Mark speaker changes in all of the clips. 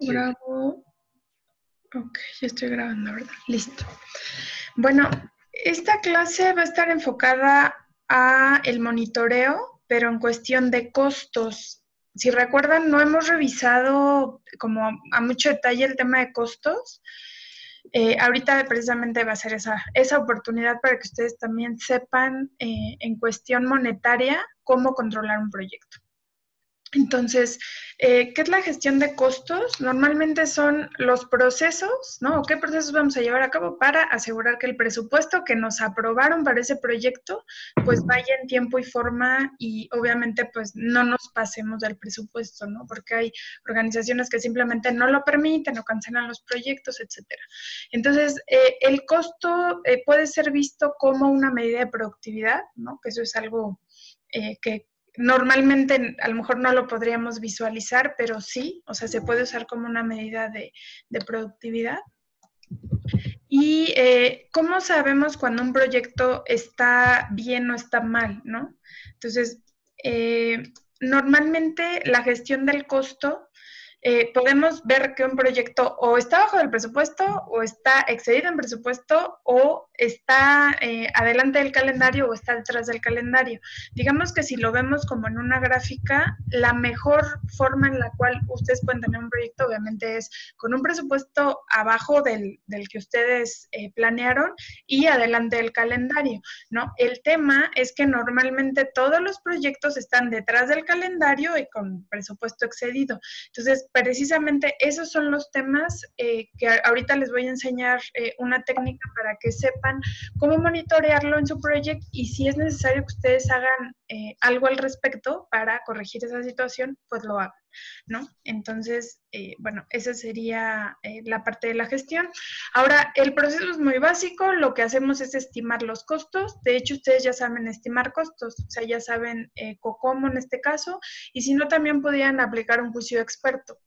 Speaker 1: Bravo. Ok, ya estoy grabando, ¿verdad? Listo. Bueno, esta clase va a estar enfocada a el monitoreo, pero en cuestión de costos. Si recuerdan, no hemos revisado como a mucho detalle el tema de costos. Eh, ahorita precisamente va a ser esa, esa oportunidad para que ustedes también sepan eh, en cuestión monetaria cómo controlar un proyecto. Entonces, eh, ¿qué es la gestión de costos? Normalmente son los procesos, ¿no? ¿Qué procesos vamos a llevar a cabo para asegurar que el presupuesto que nos aprobaron para ese proyecto, pues vaya en tiempo y forma y obviamente pues no nos pasemos del presupuesto, ¿no? Porque hay organizaciones que simplemente no lo permiten o cancelan los proyectos, etcétera. Entonces, eh, el costo eh, puede ser visto como una medida de productividad, ¿no? Que eso es algo que normalmente a lo mejor no lo podríamos visualizar, pero sí, o sea, se puede usar como una medida de, productividad. ¿Y eh, cómo sabemos cuando un proyecto está bien o está mal, no? Entonces, eh, normalmente la gestión del costo eh, podemos ver que un proyecto o está bajo del presupuesto o está excedido en presupuesto o está eh, adelante del calendario o está detrás del calendario. Digamos que si lo vemos como en una gráfica, la mejor forma en la cual ustedes pueden tener un proyecto obviamente es con un presupuesto abajo del, del que ustedes eh, planearon y adelante del calendario, ¿no? El tema es que normalmente todos los proyectos están detrás del calendario y con presupuesto excedido. Entonces, precisamente esos son los temas eh, que ahorita les voy a enseñar una técnica para que sepan cómo monitorearlo en su proyecto y si es necesario que ustedes hagan eh, algo al respecto para corregir esa situación, pues lo hagan, ¿no? Entonces, bueno, esa sería la parte de la gestión. Ahora, el proceso es muy básico, lo que hacemos es estimar los costos, de hecho ustedes ya saben estimar costos, o sea, ya saben COCOMO en este caso, y si no, también podrían aplicar un juicio experto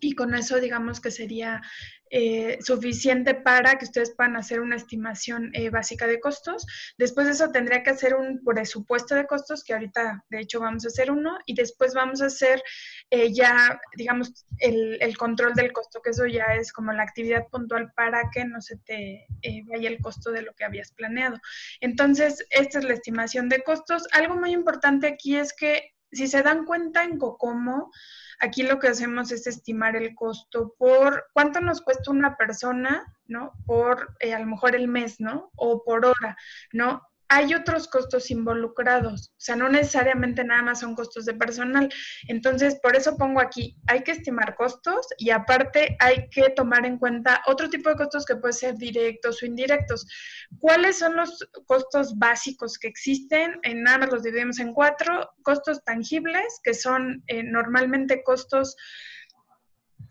Speaker 1: y con eso digamos que sería eh, suficiente para que ustedes puedan hacer una estimación eh, básica de costos. Después de eso tendría que hacer un presupuesto de costos, que ahorita de hecho vamos a hacer uno, y después vamos a hacer eh, ya, digamos, el, el, control del costo, que eso ya es como la actividad puntual para que no se te vaya el costo de lo que habías planeado. Entonces, esta es la estimación de costos. Algo muy importante aquí es que si se dan cuenta en Cocomo, Aquí lo que hacemos es estimar el costo por cuánto nos cuesta una persona, ¿no? Por eh, a lo mejor el mes, ¿no? O por hora, ¿no? Hay otros costos involucrados, o sea, no necesariamente nada más son costos de personal. Entonces, por eso pongo aquí, hay que estimar costos y aparte hay que tomar en cuenta otro tipo de costos que pueden ser directos o indirectos. ¿Cuáles son los costos básicos que existen? En nada más los dividimos en cuatro. Costos tangibles, que son eh, normalmente costos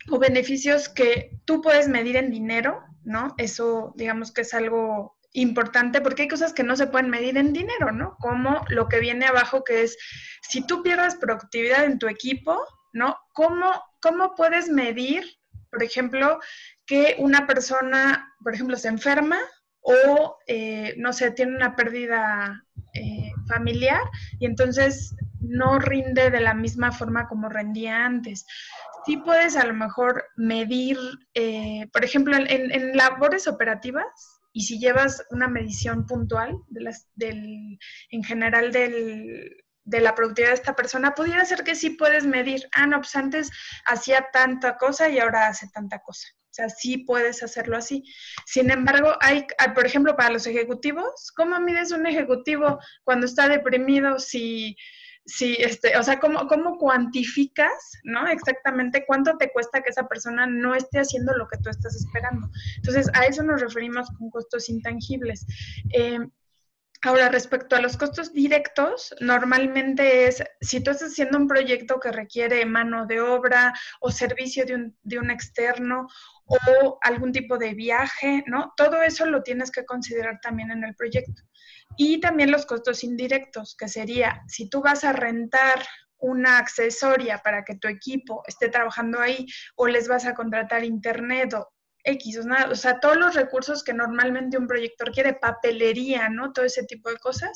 Speaker 1: o beneficios que tú puedes medir en dinero, ¿no? Eso, digamos que es algo importante porque hay cosas que no se pueden medir en dinero, ¿no? Como lo que viene abajo, que es, si tú pierdes productividad en tu equipo, ¿no? ¿Cómo, cómo puedes medir, por ejemplo, que una persona, por ejemplo, se enferma o, eh, no sé, tiene una pérdida eh, familiar y entonces no rinde de la misma forma como rendía antes. Sí puedes a lo mejor medir, eh, por ejemplo, en, en labores operativas, y si llevas una medición puntual de las, del, en general del, de la productividad de esta persona, pudiera ser que sí puedes medir, ah, no, pues antes hacía tanta cosa y ahora hace tanta cosa. O sea, sí puedes hacerlo así. Sin embargo, hay, ah, por ejemplo, para los ejecutivos, ¿cómo mides un ejecutivo cuando está deprimido si Sí, este, o sea, ¿cómo, ¿cómo cuantificas, ¿no? Exactamente cuánto te cuesta que esa persona no esté haciendo lo que tú estás esperando. Entonces, a eso nos referimos con costos intangibles. Eh, ahora, respecto a los costos directos, normalmente es, si tú estás haciendo un proyecto que requiere mano de obra o servicio de un, de un externo o algún tipo de viaje, ¿no? Todo eso lo tienes que considerar también en el proyecto. Y también los costos indirectos, que sería, si tú vas a rentar una accesoria para que tu equipo esté trabajando ahí o les vas a contratar internet o X, o, nada, o sea, todos los recursos que normalmente un proyector quiere, papelería, ¿no? Todo ese tipo de cosas,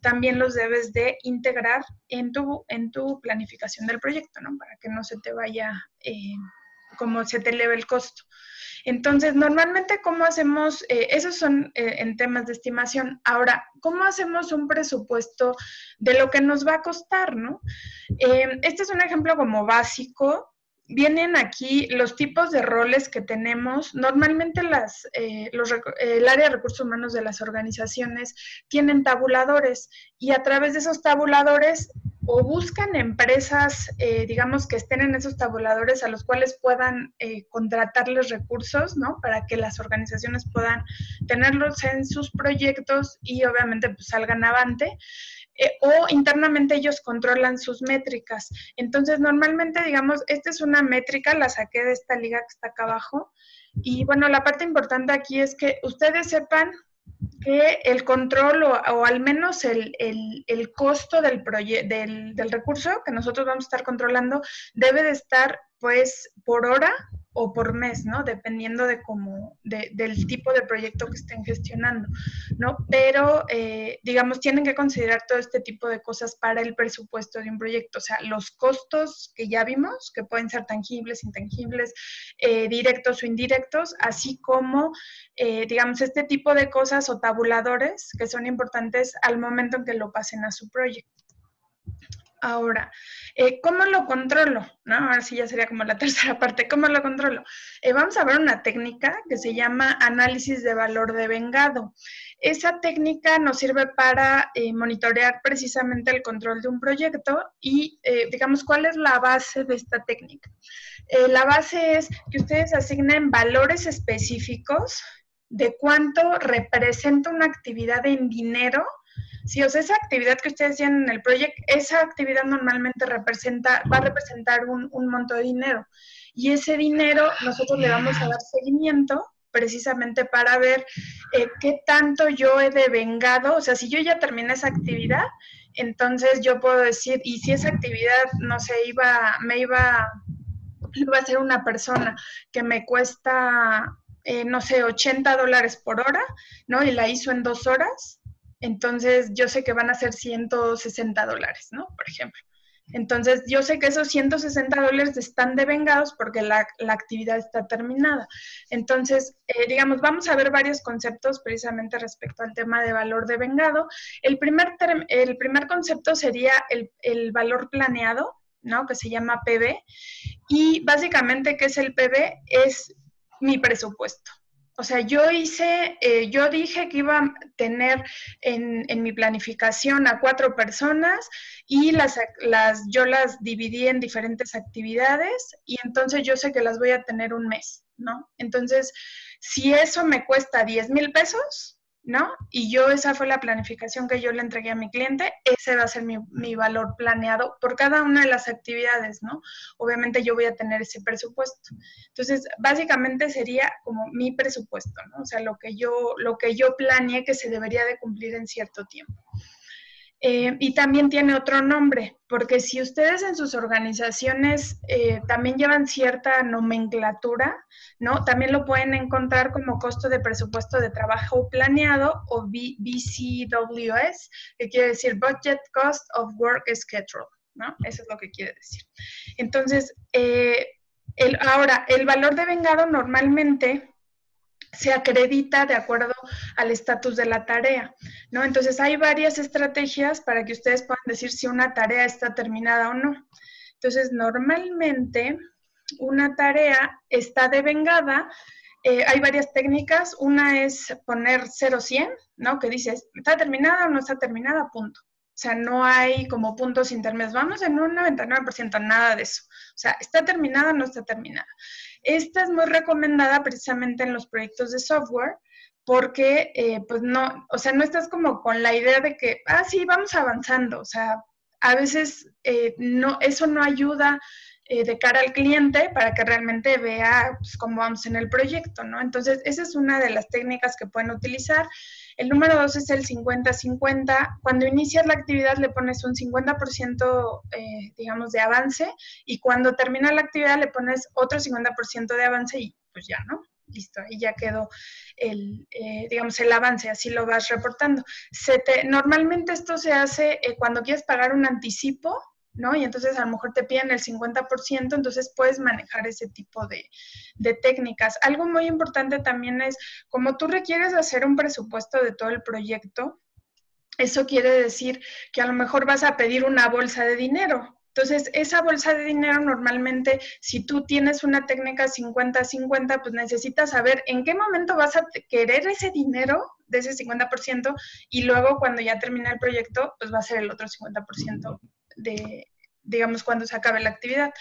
Speaker 1: también los debes de integrar en tu, en tu planificación del proyecto, ¿no? Para que no se te vaya eh, como se te eleva el costo. Entonces, normalmente, ¿cómo hacemos? Eh, esos son eh, en temas de estimación. Ahora, ¿cómo hacemos un presupuesto de lo que nos va a costar, no? Eh, este es un ejemplo como básico. Vienen aquí los tipos de roles que tenemos. Normalmente las, el área de recursos humanos de las organizaciones tienen tabuladores y a través de esos tabuladores o buscan empresas, eh, digamos, que estén en esos tabuladores a los cuales puedan eh, contratarles recursos, ¿no? Para que las organizaciones puedan tenerlos en sus proyectos y obviamente pues salgan avante. Eh, o internamente ellos controlan sus métricas. Entonces, normalmente, digamos, esta es una métrica, la saqué de esta liga que está acá abajo. Y bueno, la parte importante aquí es que ustedes sepan que el control o, al menos el, costo del, del, del recurso que nosotros vamos a estar controlando debe de estar pues por hora o por mes, ¿no? Dependiendo de cómo, del tipo de proyecto que estén gestionando, ¿no? Pero, eh, digamos, tienen que considerar todo este tipo de cosas para el presupuesto de un proyecto, o sea, los costos que ya vimos, que pueden ser tangibles, intangibles, eh, directos o indirectos, así como, eh, digamos, este tipo de cosas o tabuladores que son importantes al momento en que lo pasen a su proyecto. Ahora, eh, ¿cómo lo controlo? ¿No? Ahora sí ya sería como la tercera parte. ¿Cómo lo controlo? Eh, vamos a ver una técnica que se llama análisis de valor de vengado. Esa técnica nos sirve para eh, monitorear precisamente el control de un proyecto y, digamos, ¿cuál es la base de esta técnica? la base es que ustedes asignen valores específicos de cuánto representa una actividad en dinero si os esa actividad que ustedes tienen en el proyecto, esa actividad normalmente representa, va a representar un, monto de dinero. Y ese dinero nosotros le vamos a dar seguimiento precisamente para ver eh, qué tanto yo he devengado, o sea, si yo ya terminé esa actividad, entonces yo puedo decir, y si esa actividad, no sé, iba, me iba, iba a ser una persona que me cuesta, eh, no sé, 80 dólares por hora, ¿no? Y la hizo en dos horas, entonces yo sé que van a ser 160 dólares, ¿no? Por ejemplo. Entonces yo sé que esos 160 dólares están devengados porque la, actividad está terminada. Entonces, eh, digamos, vamos a ver varios conceptos precisamente respecto al tema de valor devengado. El primer, el primer concepto sería el, el valor planeado, ¿no? Que se llama PB. Y básicamente, ¿qué es el PB? Es mi presupuesto. O sea, yo hice, eh, yo dije que iba a tener en, mi planificación a cuatro personas y las, las, yo las dividí en diferentes actividades y entonces yo sé que las voy a tener un mes, ¿no? Entonces, si eso me cuesta 10 mil pesos, ¿no? Y yo esa fue la planificación que yo le entregué a mi cliente, ese va a ser mi, valor planeado por cada una de las actividades, ¿no? Obviamente yo voy a tener ese presupuesto. Entonces, básicamente sería como mi presupuesto, ¿no? O sea, lo que yo, lo que yo planeé que se debería de cumplir en cierto tiempo. Eh, y también tiene otro nombre, porque si ustedes en sus organizaciones eh, también llevan cierta nomenclatura, ¿no? También lo pueden encontrar como costo de presupuesto de trabajo planeado o BCWS, que quiere decir Budget Cost of Work Schedule, ¿no? Eso es lo que quiere decir. Entonces, eh, ahora, el valor de vengado normalmente se acredita de acuerdo al estatus de la tarea, ¿no? Entonces hay varias estrategias para que ustedes puedan decir si una tarea está terminada o no. Entonces, normalmente una tarea está devengada, eh, hay varias técnicas, una es poner 0-100, ¿no? Que dices, ¿está terminada o no está terminada? Punto. O sea, no hay como puntos intermedios. Vamos en un 99%, nada de eso. O sea, ¿está terminada o no está terminada? Esta es muy recomendada precisamente en los proyectos de software porque, eh, pues no, o sea, no estás como con la idea de que, ah, sí, vamos avanzando. O sea, a veces eh, no, eso no ayuda eh, de cara al cliente para que realmente vea pues, cómo vamos en el proyecto, ¿no? Entonces, esa es una de las técnicas que pueden utilizar. El número dos es el 50-50. Cuando inicias la actividad le pones un 50%, eh, digamos, de avance y cuando termina la actividad le pones otro 50% de avance y pues ya, ¿no? listo, ahí ya quedó el, eh, digamos, el avance, así lo vas reportando. Se te, normalmente esto se hace cuando quieres pagar un anticipo ¿no? Y entonces a lo mejor te piden el 50%, entonces puedes manejar ese tipo de, de, técnicas. Algo muy importante también es, como tú requieres hacer un presupuesto de todo el proyecto, eso quiere decir que a lo mejor vas a pedir una bolsa de dinero, entonces, esa bolsa de dinero normalmente, si tú tienes una técnica 50-50, pues necesitas saber en qué momento vas a querer ese dinero de ese 50% y luego cuando ya termine el proyecto, pues va a ser el otro 50% de, digamos, cuando se acabe la actividad.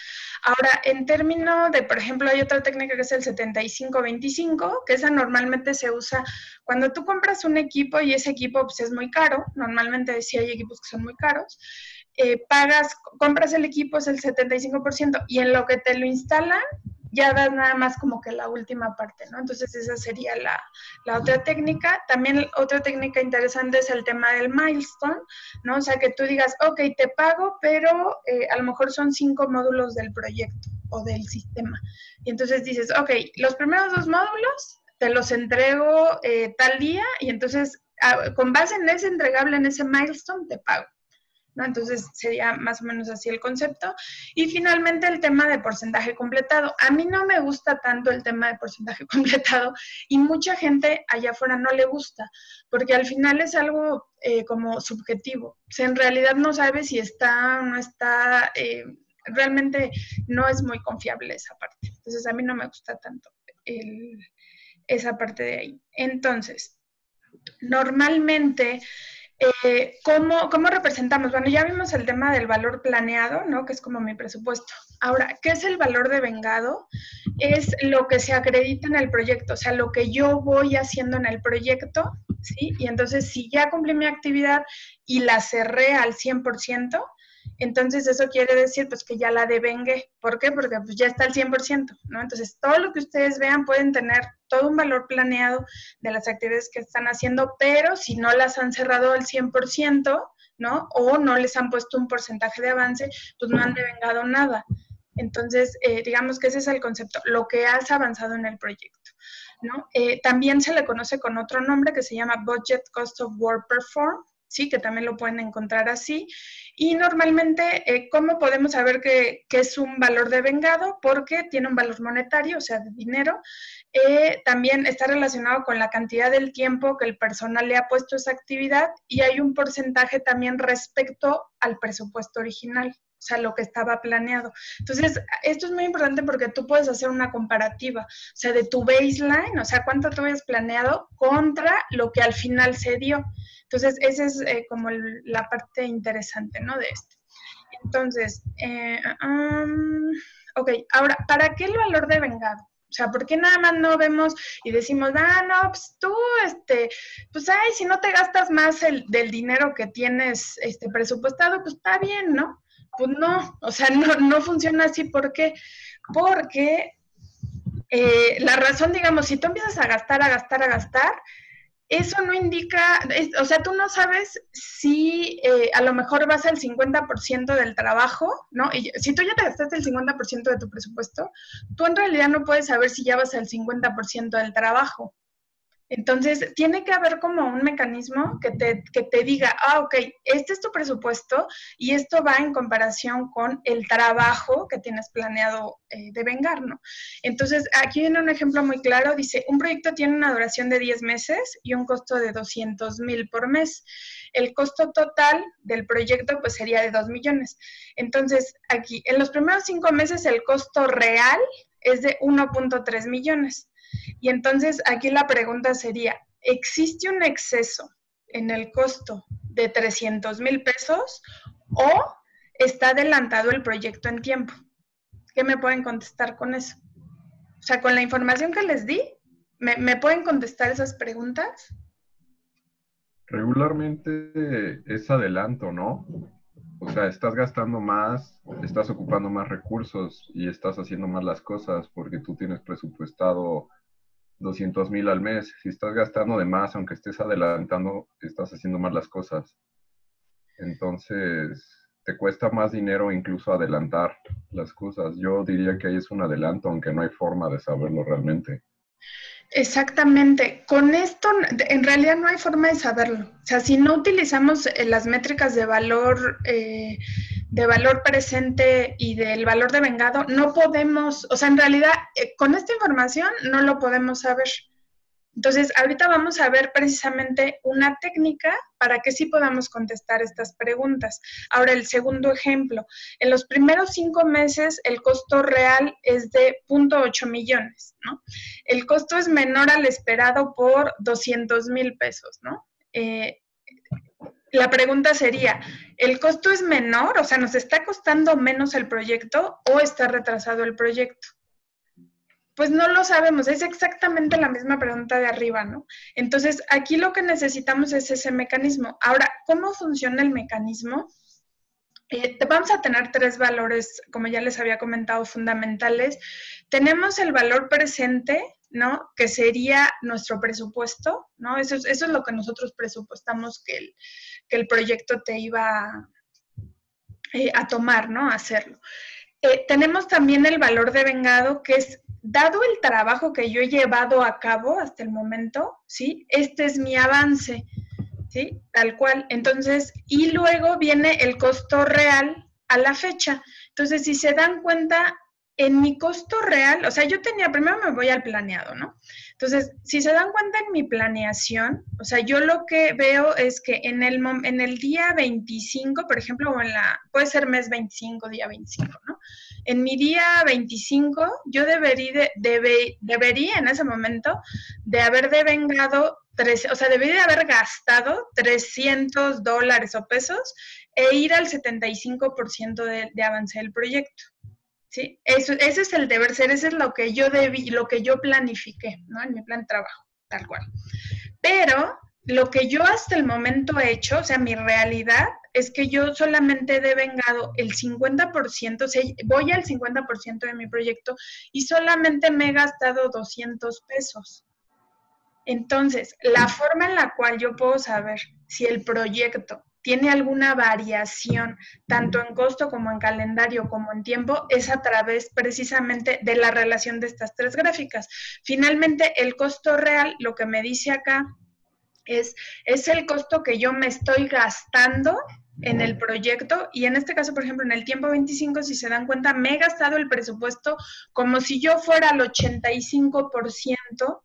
Speaker 1: Ahora, en términos de, por ejemplo, hay otra técnica que es el 75-25, que esa normalmente se usa cuando tú compras un equipo y ese equipo pues, es muy caro, normalmente sí hay equipos que son muy caros, eh, pagas, compras el equipo es el 75% y en lo que te lo instalan ya das nada más como que la última parte, ¿no? Entonces esa sería la, la, otra técnica. También otra técnica interesante es el tema del milestone, ¿no? O sea, que tú digas, ok, te pago, pero eh, a lo mejor son cinco módulos del proyecto o del sistema. Y entonces dices, ok, los primeros dos módulos te los entrego eh, tal día y entonces ah, con base en ese entregable, en ese milestone, te pago. Entonces sería más o menos así el concepto. Y finalmente el tema de porcentaje completado. A mí no me gusta tanto el tema de porcentaje completado y mucha gente allá afuera no le gusta, porque al final es algo eh, como subjetivo. O sea, en realidad no sabe si está o no está, eh, realmente no es muy confiable esa parte. Entonces a mí no me gusta tanto esa parte de ahí. Entonces, normalmente eh, ¿cómo, ¿cómo, representamos? Bueno, ya vimos el tema del valor planeado, ¿no? Que es como mi presupuesto. Ahora, ¿qué es el valor de vengado? Es lo que se acredita en el proyecto, o sea, lo que yo voy haciendo en el proyecto, ¿sí? Y entonces, si ya cumplí mi actividad y la cerré al 100%, entonces eso quiere decir pues que ya la devengue. ¿Por qué? Porque pues ya está al 100%, ¿no? Entonces todo lo que ustedes vean pueden tener todo un valor planeado de las actividades que están haciendo, pero si no las han cerrado al 100%, ¿no? O no les han puesto un porcentaje de avance, pues no han devengado nada. Entonces, eh, digamos que ese es el concepto, lo que has avanzado en el proyecto. ¿no? Eh, también se le conoce con otro nombre que se llama Budget Cost of Work Performed, ¿sí? Que también lo pueden encontrar así. Y normalmente, eh, ¿cómo podemos saber que, es un valor de vengado? Porque tiene un valor monetario, o sea, de dinero. Eh, también está relacionado con la cantidad del tiempo que el personal le ha puesto a esa actividad y hay un porcentaje también respecto al presupuesto original o sea, lo que estaba planeado. Entonces, esto es muy importante porque tú puedes hacer una comparativa, o sea, de tu baseline, o sea, cuánto tú habías planeado contra lo que al final se dio. Entonces, esa es eh, como la parte interesante, ¿no? De esto. Entonces, eh, um, ok, ahora, ¿para qué el valor de vengado? O sea, ¿por qué nada más no vemos y decimos, ah, no, pues tú, este, pues, ay, si no te gastas más el, del dinero que tienes este, presupuestado, pues está bien, ¿no? Pues no, o sea, no, no funciona así. ¿Por qué? Porque eh, la razón, digamos, si tú empiezas a gastar, a gastar, a gastar, eso no indica, o sea, tú no sabes si eh, a lo mejor vas al 50% del trabajo, ¿no? Y si tú ya te gastaste el 50% de tu presupuesto, tú en realidad no puedes saber si ya vas al 50% del trabajo. Entonces, tiene que haber como un mecanismo que te, que te diga, ah, ok, este es tu presupuesto y esto va en comparación con el trabajo que tienes planeado eh, de vengar, ¿no? Entonces, aquí viene un ejemplo muy claro, dice, un proyecto tiene una duración de 10 meses y un costo de 200 mil por mes. El costo total del proyecto pues sería de 2 millones. Entonces, aquí, en los primeros 5 meses el costo real es de 1.3 millones. Y entonces aquí la pregunta sería, ¿existe un exceso en el costo de 300 mil pesos o está adelantado el proyecto en tiempo? ¿Qué me pueden contestar con eso? O sea, con la información que les di, ¿me, pueden contestar esas preguntas?
Speaker 2: Regularmente es adelanto, ¿no? O sea, estás gastando más, estás ocupando más recursos y estás haciendo más las cosas porque tú tienes presupuestado 200 mil al mes. Si estás gastando de más, aunque estés adelantando, estás haciendo mal las cosas. Entonces, te cuesta más dinero incluso adelantar las cosas. Yo diría que ahí es un adelanto, aunque no hay forma de saberlo realmente.
Speaker 1: Exactamente. Con esto, en realidad no hay forma de saberlo. O sea, si no utilizamos eh, las métricas de valor, eh, de valor presente y del valor de vengado, no podemos, o sea, en realidad, eh, con esta información no lo podemos saber. Entonces, ahorita vamos a ver precisamente una técnica para que sí podamos contestar estas preguntas. Ahora, el segundo ejemplo. En los primeros cinco meses, el costo real es de 0.8 millones, ¿no? El costo es menor al esperado por 200 mil pesos, ¿no? Eh, la pregunta sería, ¿el costo es menor? O sea, ¿nos está costando menos el proyecto o está retrasado el proyecto? Pues no lo sabemos, es exactamente la misma pregunta de arriba, ¿no? Entonces, aquí lo que necesitamos es ese mecanismo. Ahora, ¿cómo funciona el mecanismo? Eh, vamos a tener tres valores, como ya les había comentado, fundamentales. Tenemos el valor presente, ¿no? Que sería nuestro presupuesto, ¿no? Eso es, eso es lo que nosotros presupuestamos que el, que el proyecto te iba eh, a tomar, ¿no? A hacerlo. Eh, tenemos también el valor de vengado, que es dado el trabajo que yo he llevado a cabo hasta el momento, ¿sí? Este es mi avance, ¿sí? Tal cual. Entonces, y luego viene el costo real a la fecha. Entonces, si se dan cuenta, en mi costo real, o sea, yo tenía, primero me voy al planeado, ¿no? Entonces, si se dan cuenta en mi planeación, o sea, yo lo que veo es que en el, en el día 25, por ejemplo, o en la, puede ser mes 25, día 25, ¿no? En mi día 25, yo debería, debe, debería en ese momento de haber devengado, tres, o sea, debería de haber gastado 300 dólares o pesos e ir al 75% de, de avance del proyecto. ¿sí? Eso, ese es el deber ser, ese es lo que yo debí, lo que yo planifiqué, ¿no? En mi plan de trabajo, tal cual. Pero lo que yo hasta el momento he hecho, o sea, mi realidad es que yo solamente he devengado el 50%, o sea, voy al 50% de mi proyecto y solamente me he gastado 200 pesos. Entonces, la forma en la cual yo puedo saber si el proyecto tiene alguna variación, tanto en costo como en calendario como en tiempo, es a través precisamente de la relación de estas tres gráficas. Finalmente, el costo real, lo que me dice acá, es, es el costo que yo me estoy gastando en el proyecto y en este caso, por ejemplo, en el tiempo 25, si se dan cuenta, me he gastado el presupuesto como si yo fuera al 85%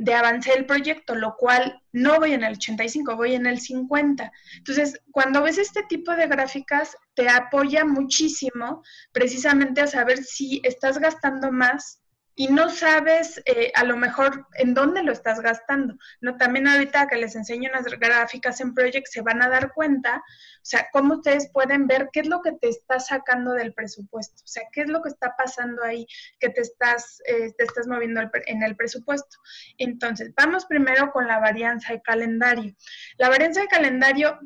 Speaker 1: de avanzar el proyecto, lo cual no voy en el 85, voy en el 50. Entonces, cuando ves este tipo de gráficas, te apoya muchísimo precisamente a saber si estás gastando más y no sabes eh, a lo mejor en dónde lo estás gastando. ¿no? También ahorita que les enseño unas gráficas en Project se van a dar cuenta, o sea, cómo ustedes pueden ver qué es lo que te está sacando del presupuesto, o sea, qué es lo que está pasando ahí que te estás, eh, te estás moviendo en el presupuesto. Entonces, vamos primero con la varianza de calendario. La varianza de calendario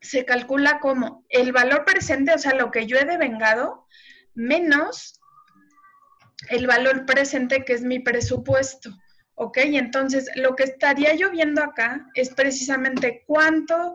Speaker 1: se calcula como el valor presente, o sea, lo que yo he devengado, menos el valor presente que es mi presupuesto. ¿Ok? Entonces, lo que estaría yo viendo acá es precisamente cuánto,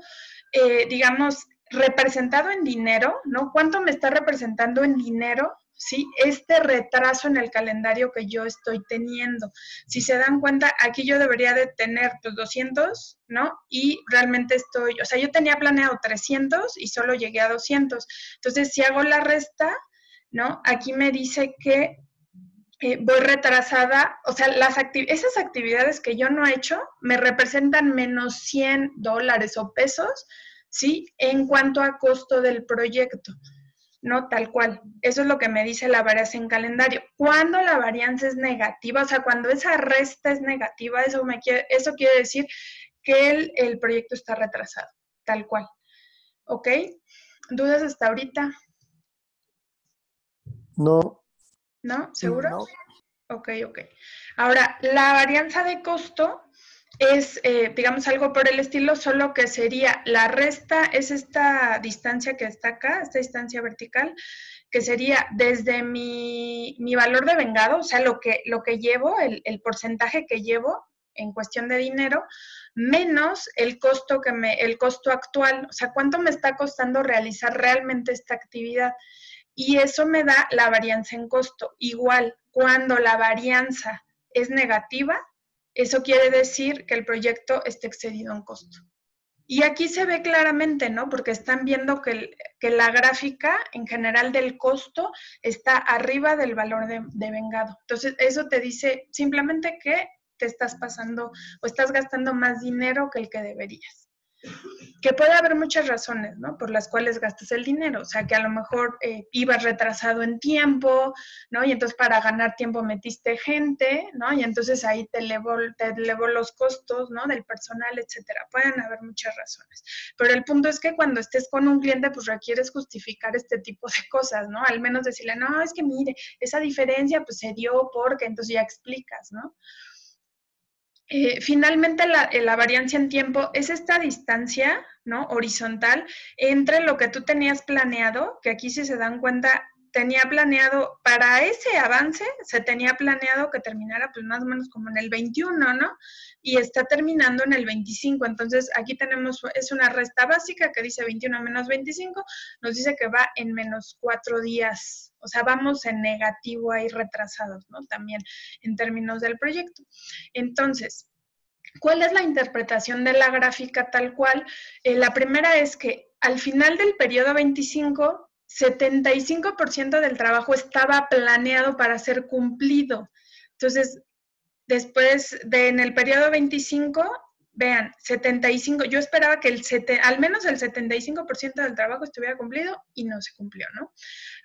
Speaker 1: eh, digamos, representado en dinero, ¿no? ¿Cuánto me está representando en dinero ¿sí? Este retraso en el calendario que yo estoy teniendo. Si se dan cuenta, aquí yo debería de tener pues 200, ¿no? Y realmente estoy, o sea, yo tenía planeado 300 y solo llegué a 200. Entonces, si hago la resta, ¿no? Aquí me dice que eh, voy retrasada, o sea, las esas actividades que yo no he hecho me representan menos 100 dólares o pesos, ¿sí? En cuanto a costo del proyecto, ¿no? Tal cual. Eso es lo que me dice la varianza en calendario. Cuando la varianza es negativa, o sea, cuando esa resta es negativa, eso, me quiere, eso quiere decir que el, el proyecto está retrasado, tal cual. ¿Ok? ¿Dudas hasta ahorita?
Speaker 3: No,
Speaker 1: ¿No? ¿Seguro? Ok, ok. Ahora, la varianza de costo es, eh, digamos, algo por el estilo, solo que sería la resta, es esta distancia que está acá, esta distancia vertical, que sería desde mi, valor de vengado, o sea, lo que, lo que llevo, el, el, porcentaje que llevo en cuestión de dinero, menos el costo que me, el costo actual, o sea, cuánto me está costando realizar realmente esta actividad y eso me da la varianza en costo. Igual, cuando la varianza es negativa, eso quiere decir que el proyecto está excedido en costo. Y aquí se ve claramente, ¿no? Porque están viendo que, la gráfica en general del costo está arriba del valor de, de, vengado. Entonces, eso te dice simplemente que te estás pasando o estás gastando más dinero que el que deberías que puede haber muchas razones, ¿no? Por las cuales gastas el dinero. O sea, que a lo mejor eh, ibas retrasado en tiempo, ¿no? Y entonces para ganar tiempo metiste gente, ¿no? Y entonces ahí te elevó, te elevó los costos, ¿no? Del personal, etcétera. Pueden haber muchas razones. Pero el punto es que cuando estés con un cliente, pues requieres justificar este tipo de cosas, ¿no? Al menos decirle, no, es que mire, esa diferencia pues se dio porque, entonces ya explicas, ¿no? Eh, finalmente, eh, la, variancia en tiempo es esta distancia ¿no? horizontal entre lo que tú tenías planeado, que aquí si se dan cuenta, tenía planeado, para ese avance, se tenía planeado que terminara pues más o menos como en el 21, ¿no? Y está terminando en el 25. Entonces, aquí tenemos, es una resta básica que dice 21 menos 25, nos dice que va en menos cuatro días. O sea, vamos en negativo ahí retrasados, ¿no? También en términos del proyecto. Entonces, ¿cuál es la interpretación de la gráfica tal cual? Eh, la primera es que al final del periodo 25 75% del trabajo estaba planeado para ser cumplido. Entonces, después de en el periodo 25, vean, 75, yo esperaba que el al menos el 75% del trabajo estuviera cumplido y no se cumplió, ¿no?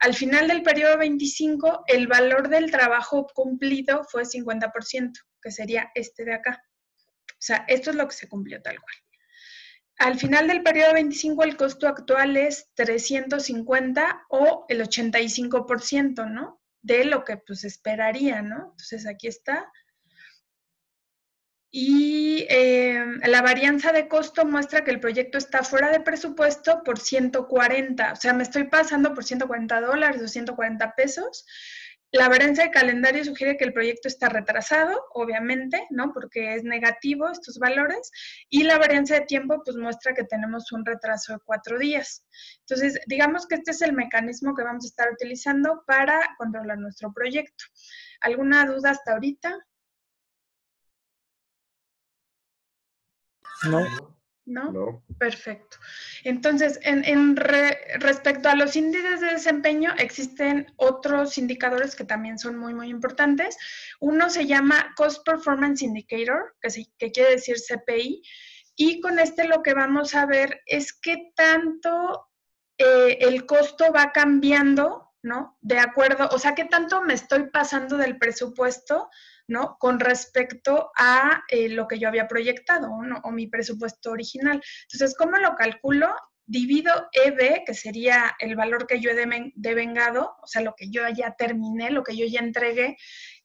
Speaker 1: Al final del periodo 25, el valor del trabajo cumplido fue 50%, que sería este de acá. O sea, esto es lo que se cumplió tal cual. Al final del periodo 25 el costo actual es 350 o el 85%, ¿no? De lo que pues esperaría, ¿no? Entonces aquí está. Y eh, la varianza de costo muestra que el proyecto está fuera de presupuesto por 140, o sea, me estoy pasando por 140 dólares o 140 pesos, la varianza de calendario sugiere que el proyecto está retrasado, obviamente, ¿no? Porque es negativo estos valores. Y la varianza de tiempo, pues muestra que tenemos un retraso de cuatro días. Entonces, digamos que este es el mecanismo que vamos a estar utilizando para controlar nuestro proyecto. ¿Alguna duda hasta ahorita?
Speaker 2: No.
Speaker 1: ¿no? Perfecto. Entonces, en, respecto a los índices de desempeño, existen otros indicadores que también son muy, muy importantes. Uno se llama Cost Performance Indicator, que, que quiere decir CPI, y con este lo que vamos a ver es qué tanto eh, el costo va cambiando, ¿no? De acuerdo, o sea, qué tanto me estoy pasando del presupuesto ¿no? Con respecto a eh, lo que yo había proyectado, O mi presupuesto original. Entonces, ¿cómo lo calculo? Divido EB, que sería el valor que yo he devengado, o sea, lo que yo ya terminé, lo que yo ya entregué,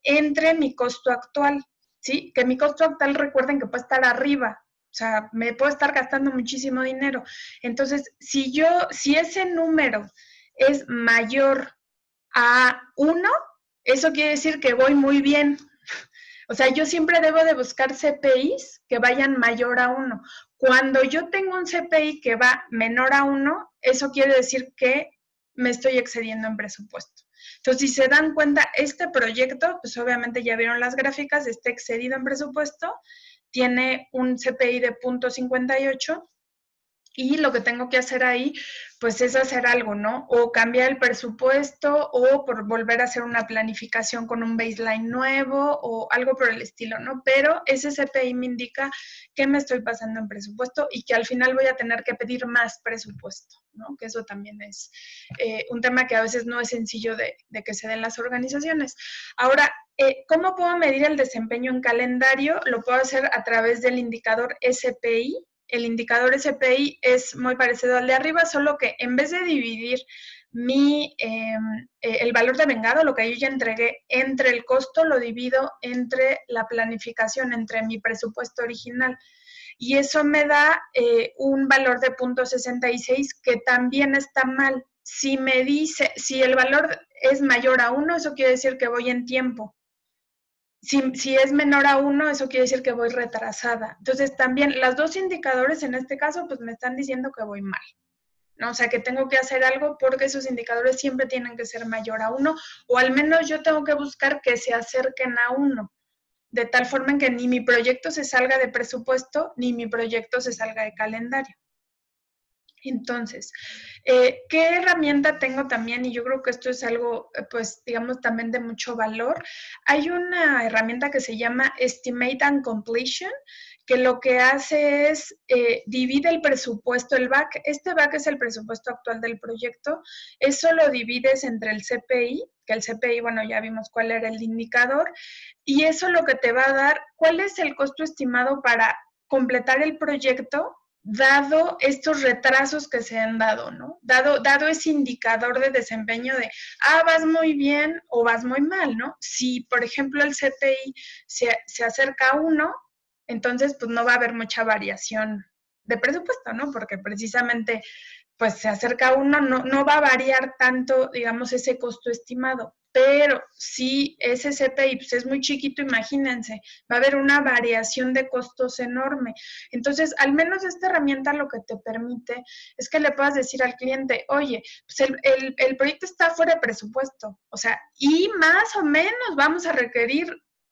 Speaker 1: entre mi costo actual, ¿sí? Que mi costo actual, recuerden que puede estar arriba, o sea, me puedo estar gastando muchísimo dinero. Entonces, si yo, si ese número es mayor a 1, eso quiere decir que voy muy bien, o sea, yo siempre debo de buscar CPIs que vayan mayor a uno. Cuando yo tengo un CPI que va menor a uno, eso quiere decir que me estoy excediendo en presupuesto. Entonces, si se dan cuenta, este proyecto, pues obviamente ya vieron las gráficas, está excedido en presupuesto, tiene un CPI de 0.58 y lo que tengo que hacer ahí, pues es hacer algo, ¿no? O cambiar el presupuesto o por volver a hacer una planificación con un baseline nuevo o algo por el estilo, ¿no? Pero ese CPI me indica que me estoy pasando en presupuesto y que al final voy a tener que pedir más presupuesto, ¿no? Que eso también es eh, un tema que a veces no es sencillo de, que se den las organizaciones. Ahora, eh, ¿cómo puedo medir el desempeño en calendario? Lo puedo hacer a través del indicador SPI, el indicador SPI es muy parecido al de arriba, solo que en vez de dividir mi, em, eh, el valor de vengado, lo que yo ya entregué, entre el costo, lo divido entre la planificación, entre mi presupuesto original. Y eso me da eh, un valor de .66 que también está mal. Si me dice, si el valor es mayor a 1, eso quiere decir que voy en tiempo si, es menor a uno, eso quiere decir que voy retrasada. Entonces, también las dos indicadores en este caso, pues me están diciendo que voy mal. ¿no? O sea, que tengo que hacer algo porque esos indicadores siempre tienen que ser mayor a uno, o al menos yo tengo que buscar que se acerquen a uno. de tal forma en que ni mi proyecto se salga de presupuesto, ni mi proyecto se salga de calendario. Entonces, eh, ¿qué herramienta tengo también? Y yo creo que esto es algo, eh, pues, digamos, también de mucho valor. Hay una herramienta que se llama Estimate and Completion, que lo que hace es eh, divide el presupuesto, el BAC, este BAC es el presupuesto actual del proyecto, eso lo divides entre el CPI, que el CPI, bueno, ya vimos cuál era el indicador, y eso lo que te va a dar, cuál es el costo estimado para completar el proyecto dado estos retrasos que se han dado, ¿no? Dado, dado ese indicador de desempeño de, ah, vas muy bien o vas muy mal, ¿no? Si, por ejemplo, el CPI se, se acerca a uno, entonces pues no va a haber mucha variación de presupuesto, ¿no? Porque precisamente pues se acerca a uno, no, no va a variar tanto, digamos, ese costo estimado. Pero si ese CPI pues, es muy chiquito, imagínense, va a haber una variación de costos enorme. Entonces, al menos esta herramienta lo que te permite es que le puedas decir al cliente, oye, pues el, el proyecto está fuera de presupuesto, o sea, y más o menos vamos a requerir,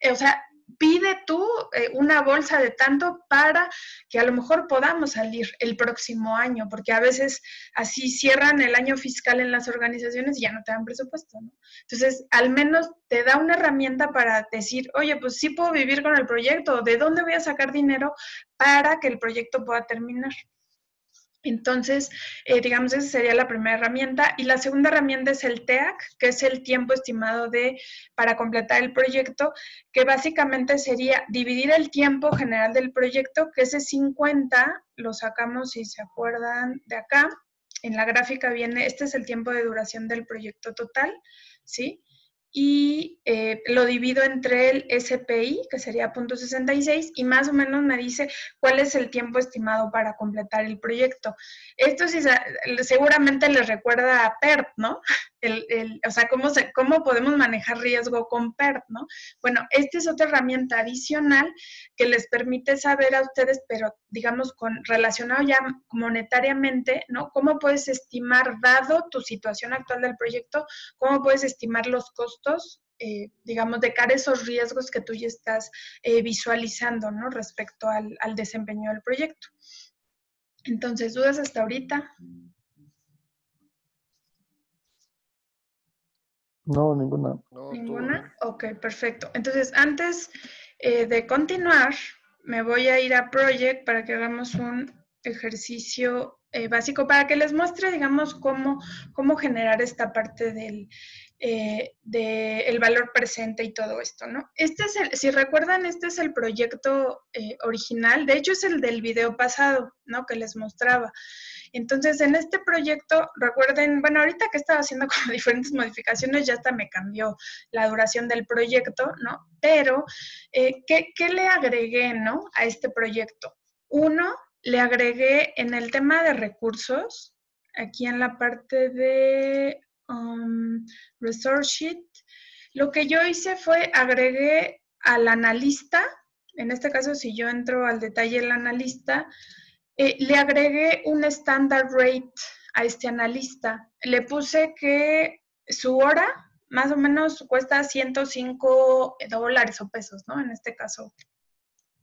Speaker 1: o sea, pide tú eh, una bolsa de tanto para que a lo mejor podamos salir el próximo año, porque a veces así cierran el año fiscal en las organizaciones y ya no te dan presupuesto, ¿no? Entonces, al menos te da una herramienta para decir, oye, pues sí puedo vivir con el proyecto, ¿de dónde voy a sacar dinero para que el proyecto pueda terminar? Entonces, eh, digamos, esa sería la primera herramienta. Y la segunda herramienta es el TEAC, que es el tiempo estimado de, para completar el proyecto, que básicamente sería dividir el tiempo general del proyecto, que ese 50 lo sacamos, si se acuerdan, de acá. En la gráfica viene, este es el tiempo de duración del proyecto total, ¿sí? Y eh, lo divido entre el SPI, que sería .66, y más o menos me dice cuál es el tiempo estimado para completar el proyecto. Esto sí, seguramente les recuerda a PERT, ¿no? El, o sea, cómo, se, cómo podemos manejar riesgo con PERT, ¿no? Bueno, esta es otra herramienta adicional que les permite saber a ustedes, pero digamos, con relacionado ya monetariamente, ¿no? ¿Cómo puedes estimar, dado tu situación actual del proyecto, cómo puedes estimar los costos eh, digamos, de cara a esos riesgos que tú ya estás eh, visualizando, ¿no? Respecto al, al, desempeño del proyecto. Entonces, ¿dudas hasta ahorita?
Speaker 3: No, ninguna.
Speaker 1: ¿Ninguna? Ok, perfecto. Entonces, antes eh, de continuar, me voy a ir a Project para que hagamos un ejercicio eh, básico para que les muestre, digamos, cómo, cómo generar esta parte del eh, de valor presente y todo esto, ¿no? Este es el, si recuerdan, este es el proyecto original, de hecho es el del video pasado, ¿no? Que les mostraba. Entonces, en este proyecto, recuerden, bueno, ahorita que estaba haciendo como diferentes modificaciones, ya hasta me cambió la duración del proyecto, ¿no? Pero, eh, ¿qué, le agregué, ¿no? A este proyecto. Uno, le agregué en el tema de recursos, aquí en la parte de um, Resource Sheet, lo que yo hice fue agregué al analista, en este caso si yo entro al detalle del analista, eh, le agregué un standard rate a este analista. Le puse que su hora más o menos cuesta 105 dólares o pesos, ¿no? En este caso,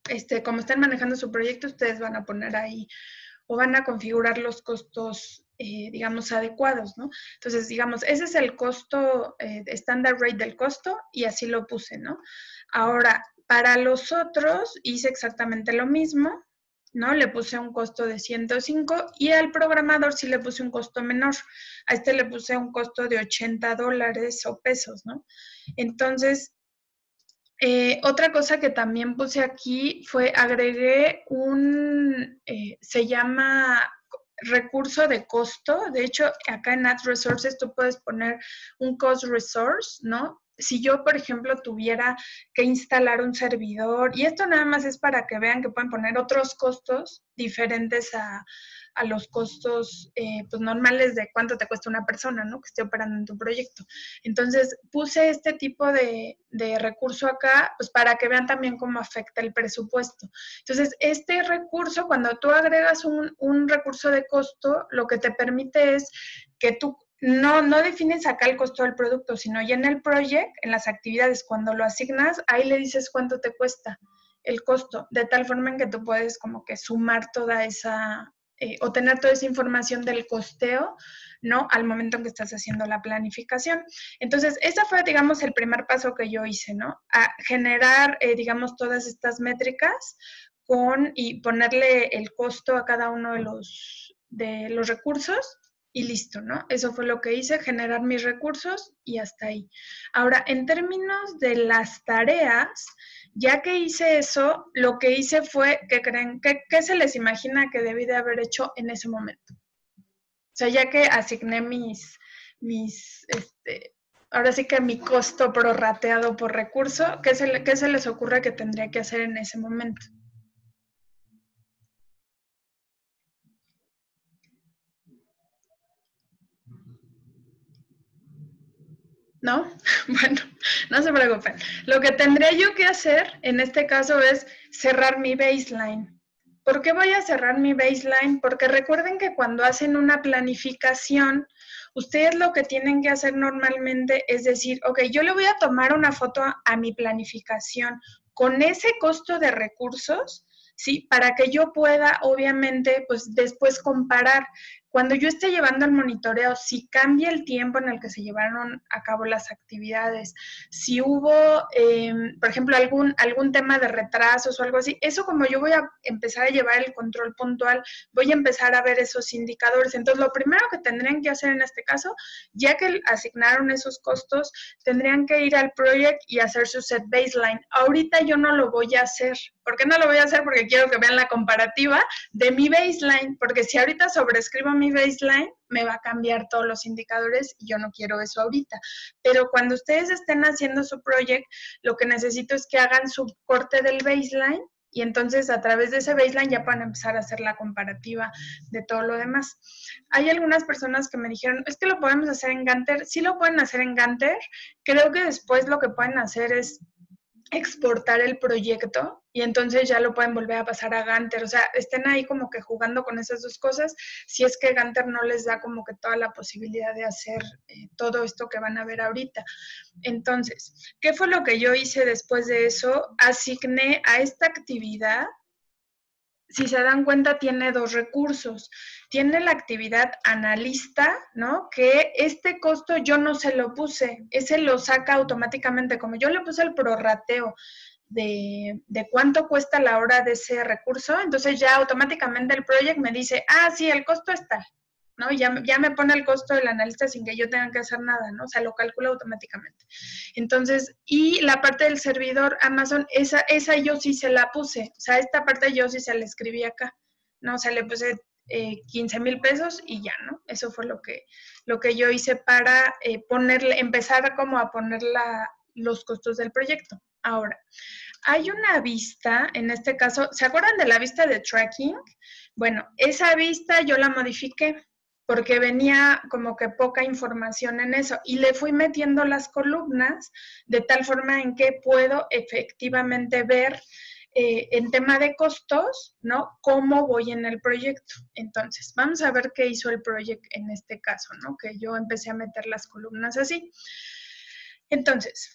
Speaker 1: este, como están manejando su proyecto, ustedes van a poner ahí o van a configurar los costos, eh, digamos, adecuados, ¿no? Entonces, digamos, ese es el costo, eh, standard rate del costo y así lo puse, ¿no? Ahora, para los otros hice exactamente lo mismo. ¿No? Le puse un costo de 105 y al programador sí le puse un costo menor. A este le puse un costo de 80 dólares o pesos, ¿no? Entonces, eh, otra cosa que también puse aquí fue agregué un, eh, se llama recurso de costo. De hecho, acá en Add Resources tú puedes poner un cost resource, ¿no? Si yo, por ejemplo, tuviera que instalar un servidor, y esto nada más es para que vean que pueden poner otros costos diferentes a, los costos eh, pues normales de cuánto te cuesta una persona, ¿no? Que esté operando en tu proyecto. Entonces, puse este tipo de, recurso acá, pues para que vean también cómo afecta el presupuesto. Entonces, este recurso, cuando tú agregas un, un recurso de costo, lo que te permite es que tú no, no defines acá el costo del producto, sino ya en el project, en las actividades, cuando lo asignas, ahí le dices cuánto te cuesta el costo, de tal forma en que tú puedes como que sumar toda esa, eh, o tener toda esa información del costeo, ¿no? Al momento en que estás haciendo la planificación. Entonces, ese fue, digamos, el primer paso que yo hice, ¿no? Generar, eh, digamos, todas estas métricas con y ponerle el costo a cada uno de los, de los recursos y listo, ¿no? Eso fue lo que hice, generar mis recursos y hasta ahí. Ahora, en términos de las tareas, ya que hice eso, lo que hice fue, ¿qué creen? ¿Qué, se les imagina que debí de haber hecho en ese momento? O sea, ya que asigné mis, mis, este, ahora sí que mi costo prorrateado por recurso, ¿qué ¿qué se les ocurre que tendría que hacer en ese momento? ¿No? Bueno, no se preocupen. Lo que tendría yo que hacer en este caso es cerrar mi baseline. ¿Por qué voy a cerrar mi baseline? Porque recuerden que cuando hacen una planificación, ustedes lo que tienen que hacer normalmente es decir, ok, yo le voy a tomar una foto a mi planificación con ese costo de recursos, ¿sí? Para que yo pueda, obviamente, pues después comparar cuando yo esté llevando el monitoreo, si cambia el tiempo en el que se llevaron a cabo las actividades, si hubo, em, por ejemplo, algún, algún tema de retrasos o algo así, eso como yo voy a empezar a llevar el control puntual, voy a empezar a ver esos indicadores. Entonces, lo primero que tendrían que hacer en este caso, ya que asignaron esos costos, tendrían que ir al project y hacer su set baseline. Ahorita yo no lo voy a hacer. ¿Por qué no lo voy a hacer? Porque quiero que vean la comparativa de mi baseline, porque si ahorita sobrescribo mi baseline, me va a cambiar todos los indicadores y yo no quiero eso ahorita. Pero cuando ustedes estén haciendo su project, lo que necesito es que hagan su corte del baseline y entonces a través de ese baseline ya pueden empezar a hacer la comparativa de todo lo demás. Hay algunas personas que me dijeron, es que lo podemos hacer en Ganter. Sí lo pueden hacer en Ganter. Creo que después lo que pueden hacer es exportar el proyecto y entonces ya lo pueden volver a pasar a Ganter. O sea, estén ahí como que jugando con esas dos cosas, si es que Ganter no les da como que toda la posibilidad de hacer eh, todo esto que van a ver ahorita. Entonces, ¿qué fue lo que yo hice después de eso? Asigné a esta actividad si se dan cuenta, tiene dos recursos. Tiene la actividad analista, ¿no? Que este costo yo no se lo puse, ese lo saca automáticamente. Como yo le puse el prorrateo de, de cuánto cuesta la hora de ese recurso, entonces ya automáticamente el project me dice, ah, sí, el costo es tal. ¿No? Ya, ya me pone el costo del analista sin que yo tenga que hacer nada, ¿no? O sea, lo calcula automáticamente. Entonces, y la parte del servidor Amazon, esa, esa yo sí se la puse, o sea, esta parte yo sí se la escribí acá, ¿no? O sea, le puse 15 eh, mil pesos y ya, ¿no? Eso fue lo que, lo que yo hice para eh, empezar como a poner los costos del proyecto. Ahora, hay una vista, en este caso, ¿se acuerdan de la vista de tracking? Bueno, esa vista yo la modifiqué porque venía como que poca información en eso y le fui metiendo las columnas de tal forma en que puedo efectivamente ver eh, en tema de costos, ¿no? Cómo voy en el proyecto. Entonces, vamos a ver qué hizo el proyecto en este caso, ¿no? Que yo empecé a meter las columnas así. Entonces,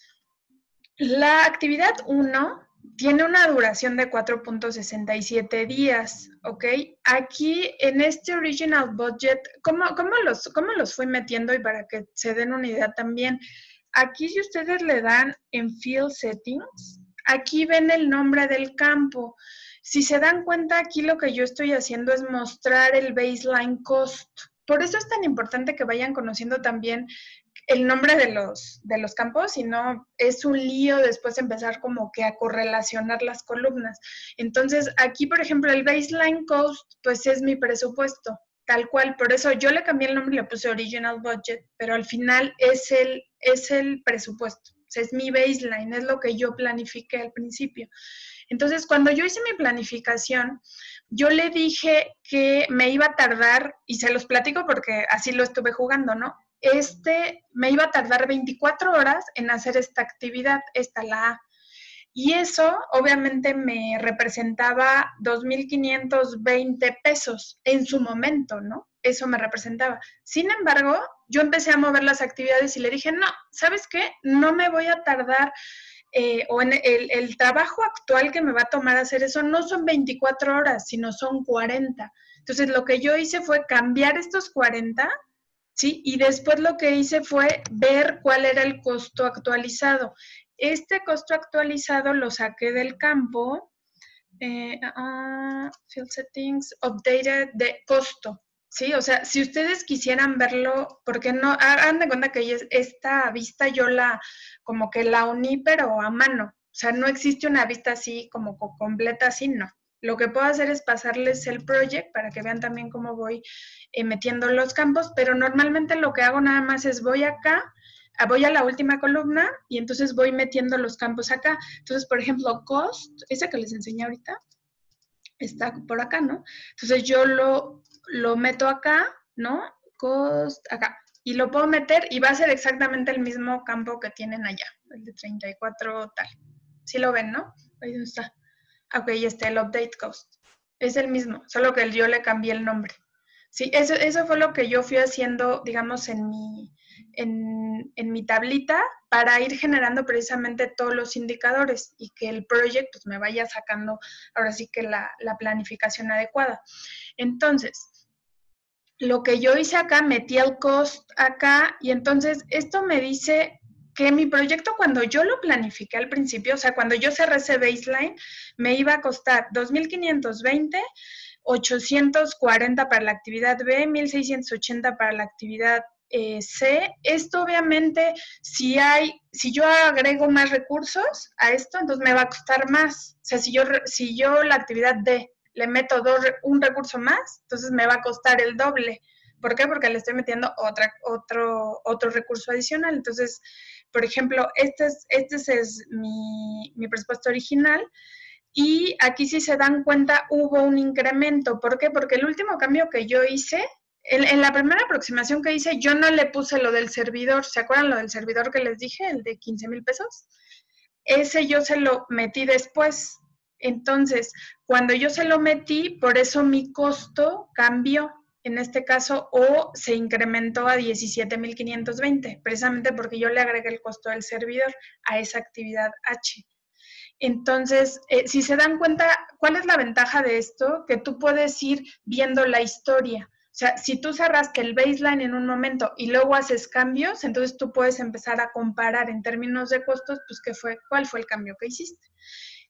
Speaker 1: la actividad 1 tiene una duración de 4.67 días, ¿ok? Aquí en este original budget, ¿cómo, los, ¿cómo los fui metiendo y para que se den una idea también? Aquí si ustedes le dan en Field Settings, aquí ven el nombre del campo. Si se dan cuenta, aquí lo que yo estoy haciendo es mostrar el baseline cost. Por eso es tan importante que vayan conociendo también el nombre de los, de los campos, sino es un lío después empezar como que a correlacionar las columnas. Entonces, aquí, por ejemplo, el baseline cost, pues es mi presupuesto, tal cual. Por eso yo le cambié el nombre y le puse original budget, pero al final es el, es el presupuesto. es mi baseline, es lo que yo planifiqué al principio. Entonces, cuando yo hice mi planificación, yo le dije que me iba a tardar, y se los platico porque así lo estuve jugando, ¿no? Este me iba a tardar 24 horas en hacer esta actividad, esta la A. Y eso obviamente me representaba 2.520 pesos en su momento, ¿no? eso me representaba. Sin embargo, yo empecé a mover las actividades y le dije, no, ¿sabes qué? No me voy a tardar eh, o en el, el, trabajo actual que me va a tomar hacer eso no son 24 horas, sino son 40. Entonces, lo que yo hice fue cambiar estos 40, ¿sí? Y después lo que hice fue ver cuál era el costo actualizado. Este costo actualizado lo saqué del campo, eh, uh, field settings, updated de costo. Sí, o sea, si ustedes quisieran verlo, porque no, hagan de cuenta que esta vista yo la, como que la uní, pero a mano. O sea, no existe una vista así como completa, así, no. Lo que puedo hacer es pasarles el project para que vean también cómo voy eh, metiendo los campos, pero normalmente lo que hago nada más es voy acá, ah, voy a la última columna y entonces voy metiendo los campos acá. Entonces, por ejemplo, cost, ese que les enseñé ahorita, está por acá, ¿no? Entonces yo lo lo meto acá, ¿no? Cost, acá. Y lo puedo meter y va a ser exactamente el mismo campo que tienen allá, el de 34 tal. Sí lo ven, ¿no? Ahí está. Ok, y está el update cost. Es el mismo, solo que yo le cambié el nombre. Sí, eso, eso fue lo que yo fui haciendo, digamos, en mi, en, en, mi tablita para ir generando precisamente todos los indicadores y que el proyecto pues, me vaya sacando ahora sí que la, la planificación adecuada. Entonces, lo que yo hice acá, metí el cost acá y entonces esto me dice que mi proyecto cuando yo lo planifiqué al principio, o sea, cuando yo cerré ese baseline, me iba a costar 2.520, 840 para la actividad B, 1.680 para la actividad eh, C. Esto obviamente, si hay, si yo agrego más recursos a esto, entonces me va a costar más. O sea, si yo, si yo la actividad D le meto un recurso más, entonces me va a costar el doble. ¿Por qué? Porque le estoy metiendo otra, otro, otro recurso adicional. Entonces, por ejemplo, este es, este es mi, presupuesto original. Y aquí si se dan cuenta hubo un incremento. ¿Por qué? Porque el último cambio que yo hice, en, la primera aproximación que hice, yo no le puse lo del servidor. ¿Se acuerdan lo del servidor que les dije, el de 15 mil pesos? Ese yo se lo metí después. Entonces, cuando yo se lo metí, por eso mi costo cambió en este caso o se incrementó a 17.520, precisamente porque yo le agregué el costo del servidor a esa actividad H. Entonces, eh, si se dan cuenta, ¿cuál es la ventaja de esto? Que tú puedes ir viendo la historia. O sea, si tú cerraste el baseline en un momento y luego haces cambios, entonces tú puedes empezar a comparar en términos de costos, pues qué fue, cuál fue el cambio que hiciste.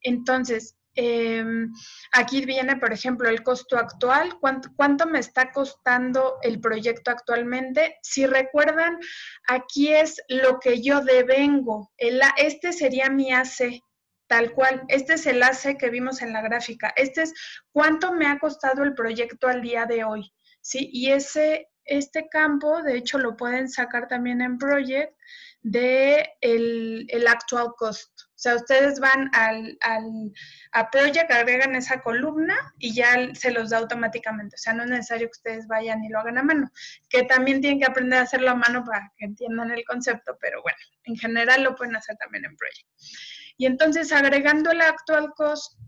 Speaker 1: Entonces, Em, aquí viene, por ejemplo, el costo actual, ¿cuánto, me está costando el proyecto actualmente. Si recuerdan, aquí es lo que yo devengo. El, este sería mi AC, tal cual. Este es el AC que vimos en la gráfica. Este es cuánto me ha costado el proyecto al día de hoy. ¿sí? Y ese, este campo, de hecho, lo pueden sacar también en Project de el, actual cost. O sea, ustedes van al, al, a Project, agregan esa columna y ya se los da automáticamente. O sea, no es necesario que ustedes vayan y lo hagan a mano, que también tienen que aprender a hacerlo a mano para que entiendan el concepto, pero bueno, en general lo pueden hacer también en Project. Y entonces, agregando el actual cost,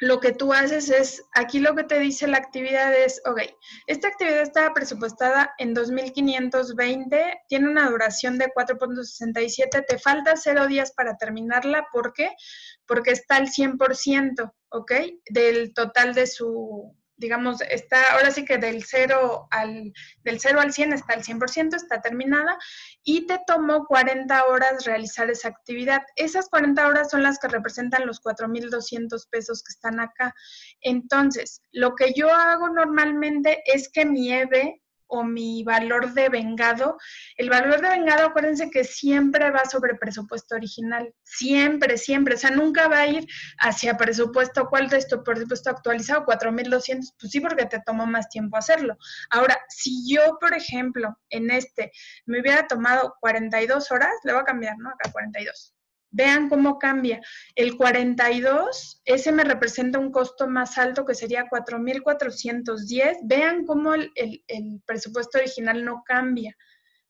Speaker 1: lo que tú haces es, aquí lo que te dice la actividad es, ok, esta actividad estaba presupuestada en 2.520, tiene una duración de 4.67, te falta cero días para terminarla, ¿por qué? Porque está al 100%, ¿ok? Del total de su, digamos, está ahora sí que del 0 al, del 0 al 100 está al 100%, está terminada y te tomó 40 horas realizar esa actividad. Esas 40 horas son las que representan los 4.200 pesos que están acá. Entonces, lo que yo hago normalmente es que mi EVE o mi valor de vengado. El valor de vengado, acuérdense que siempre va sobre presupuesto original, siempre, siempre, o sea, nunca va a ir hacia presupuesto, ¿cuál es tu presupuesto actualizado? 4.200, pues sí, porque te tomó más tiempo hacerlo. Ahora, si yo, por ejemplo, en este me hubiera tomado 42 horas, le voy a cambiar, ¿no? Acá 42. Vean cómo cambia. El 42, ese me representa un costo más alto que sería 4.410. Vean cómo el, presupuesto original no cambia.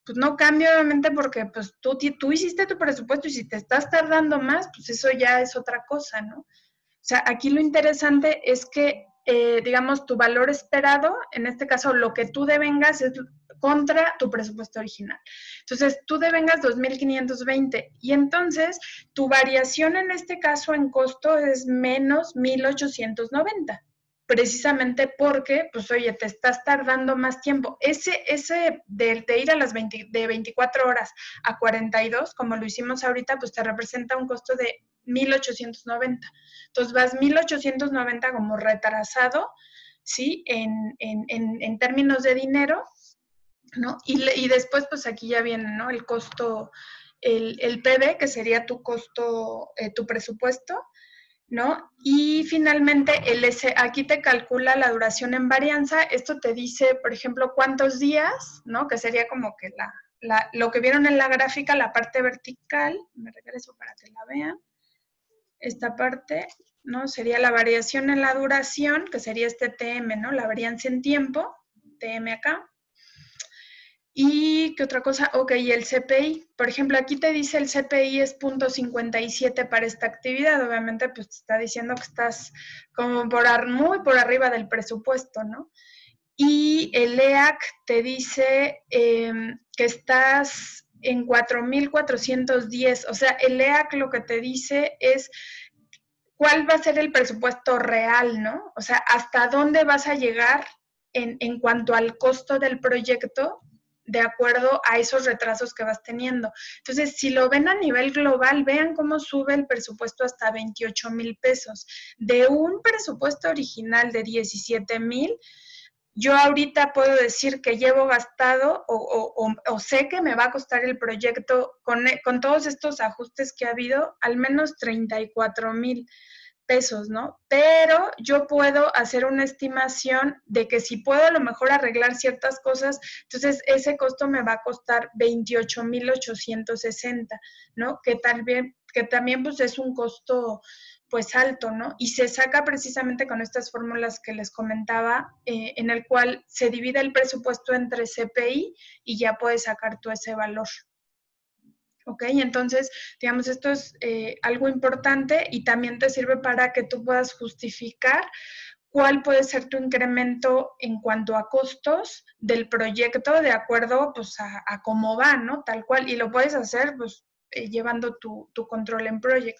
Speaker 1: Pues no cambia obviamente porque pues tú, tú hiciste tu presupuesto y si te estás tardando más, pues eso ya es otra cosa, ¿no? O sea, aquí lo interesante es que eh, digamos, tu valor esperado, en este caso lo que tú devengas es contra tu presupuesto original. Entonces, tú devengas 2.520 y entonces tu variación en este caso en costo es menos 1.890 precisamente porque, pues oye, te estás tardando más tiempo. Ese, ese de, ir a las 20, de 24 horas a 42, como lo hicimos ahorita, pues te representa un costo de 1.890. Entonces vas 1.890 como retrasado, ¿sí? En, en, en, términos de dinero, ¿no? Y, y, después, pues aquí ya viene, ¿no? El costo, el, el PB, que sería tu costo, eh, tu presupuesto, ¿no? Y finalmente, el S, aquí te calcula la duración en varianza. Esto te dice, por ejemplo, cuántos días, ¿no? Que sería como que la, lo que vieron en la gráfica, la parte vertical, me regreso para que la vean. Esta parte, ¿no? Sería la variación en la duración, que sería este TM, ¿no? La varianza en tiempo, TM acá. ¿Y qué otra cosa? Ok, y el CPI. Por ejemplo, aquí te dice el CPI es .57 para esta actividad. Obviamente, pues te está diciendo que estás como por muy por arriba del presupuesto, ¿no? Y el EAC te dice em, que estás en 4.410. O sea, el EAC lo que te dice es cuál va a ser el presupuesto real, ¿no? O sea, hasta dónde vas a llegar en, en cuanto al costo del proyecto de acuerdo a esos retrasos que vas teniendo. Entonces, si lo ven a nivel global, vean cómo sube el presupuesto hasta 28 mil pesos. De un presupuesto original de 17 mil, yo ahorita puedo decir que llevo gastado o, sé que me va a costar el proyecto con, con todos estos ajustes que ha habido, al menos 34 mil pesos, ¿no? Pero yo puedo hacer una estimación de que si puedo a lo mejor arreglar ciertas cosas, entonces ese costo me va a costar 28.860, ¿no? Que también, que también pues es un costo pues alto, ¿no? Y se saca precisamente con estas fórmulas que les comentaba, eh, en el cual se divide el presupuesto entre CPI y ya puedes sacar tú ese valor. ¿Ok? Entonces, digamos, esto es eh, algo importante y también te sirve para que tú puedas justificar cuál puede ser tu incremento en cuanto a costos del proyecto de acuerdo pues, a, cómo va, ¿no? Tal cual. Y lo puedes hacer pues, eh, llevando tu, control en project.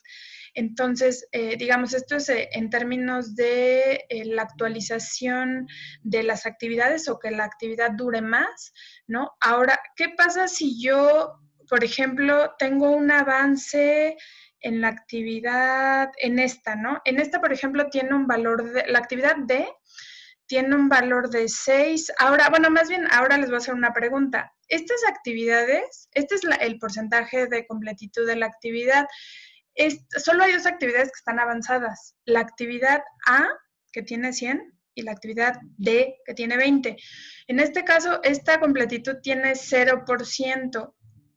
Speaker 1: Entonces, eh, digamos, esto es en términos de la actualización de las actividades o que la actividad dure más, ¿no? Ahora, ¿qué pasa si yo por ejemplo, tengo un avance en la actividad, en esta, ¿no? En esta, por ejemplo, tiene un valor de, la actividad D tiene un valor de 6. Ahora, bueno, más bien, ahora les voy a hacer una pregunta. Estas actividades, este es el porcentaje de completitud de la actividad. Solo hay dos actividades que están avanzadas. La actividad A, que tiene 100, y la actividad D, que tiene 20. En este caso, esta completitud tiene 0%.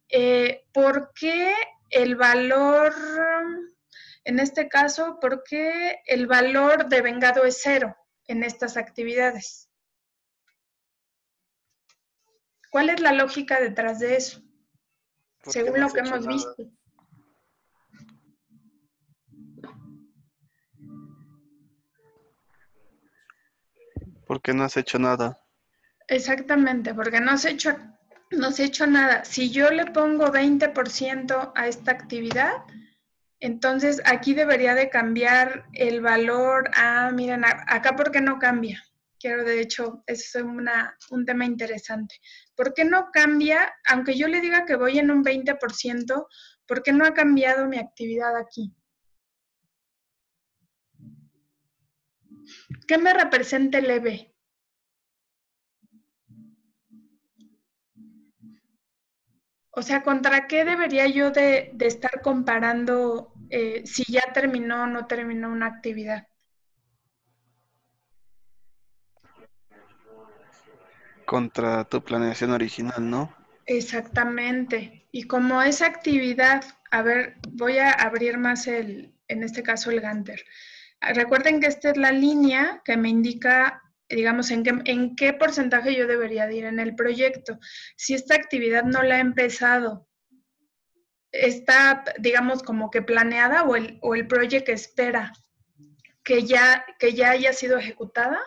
Speaker 1: Eh, ¿por qué el valor, en este caso, por qué el valor de vengado es cero en estas actividades? ¿Cuál es la lógica detrás de eso? Según lo que hemos visto.
Speaker 3: Porque no has hecho nada.
Speaker 1: Exactamente, porque no has hecho no se ha hecho nada. Si yo le pongo 20% a esta actividad, entonces aquí debería de cambiar el valor a, miren, acá ¿por qué no cambia? Quiero, de hecho, es una, un tema interesante. ¿Por qué no cambia, aunque yo le diga que voy en un 20%, por qué no ha cambiado mi actividad aquí? ¿Qué me representa el EB? O sea, ¿contra qué debería yo de, estar comparando eh, si ya terminó o no terminó una actividad?
Speaker 3: Contra tu planeación original, ¿no?
Speaker 1: Exactamente. Y como esa actividad, a ver, voy a abrir más el, en este caso el Ganter. Recuerden que esta es la línea que me indica digamos, en qué, en qué porcentaje yo debería ir en el proyecto. Si esta actividad no la he empezado, está, digamos, como que planeada o el, o el proyecto espera que ya, que ya haya sido ejecutada?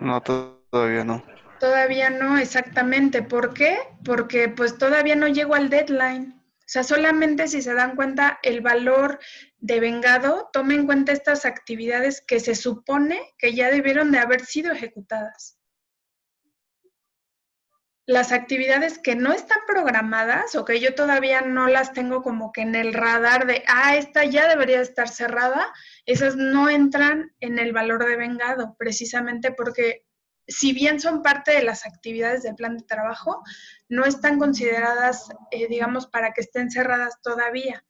Speaker 3: No, todavía no.
Speaker 1: Todavía no, exactamente. ¿Por qué? Porque pues todavía no llego al deadline. O sea, solamente si se dan cuenta el valor de vengado, tome en cuenta estas actividades que se supone que ya debieron de haber sido ejecutadas. Las actividades que no están programadas o que yo todavía no las tengo como que en el radar de, ah, esta ya debería estar cerrada, esas no entran en el valor de vengado, precisamente porque si bien son parte de las actividades del plan de trabajo, no están consideradas, eh, digamos, para que estén cerradas todavía.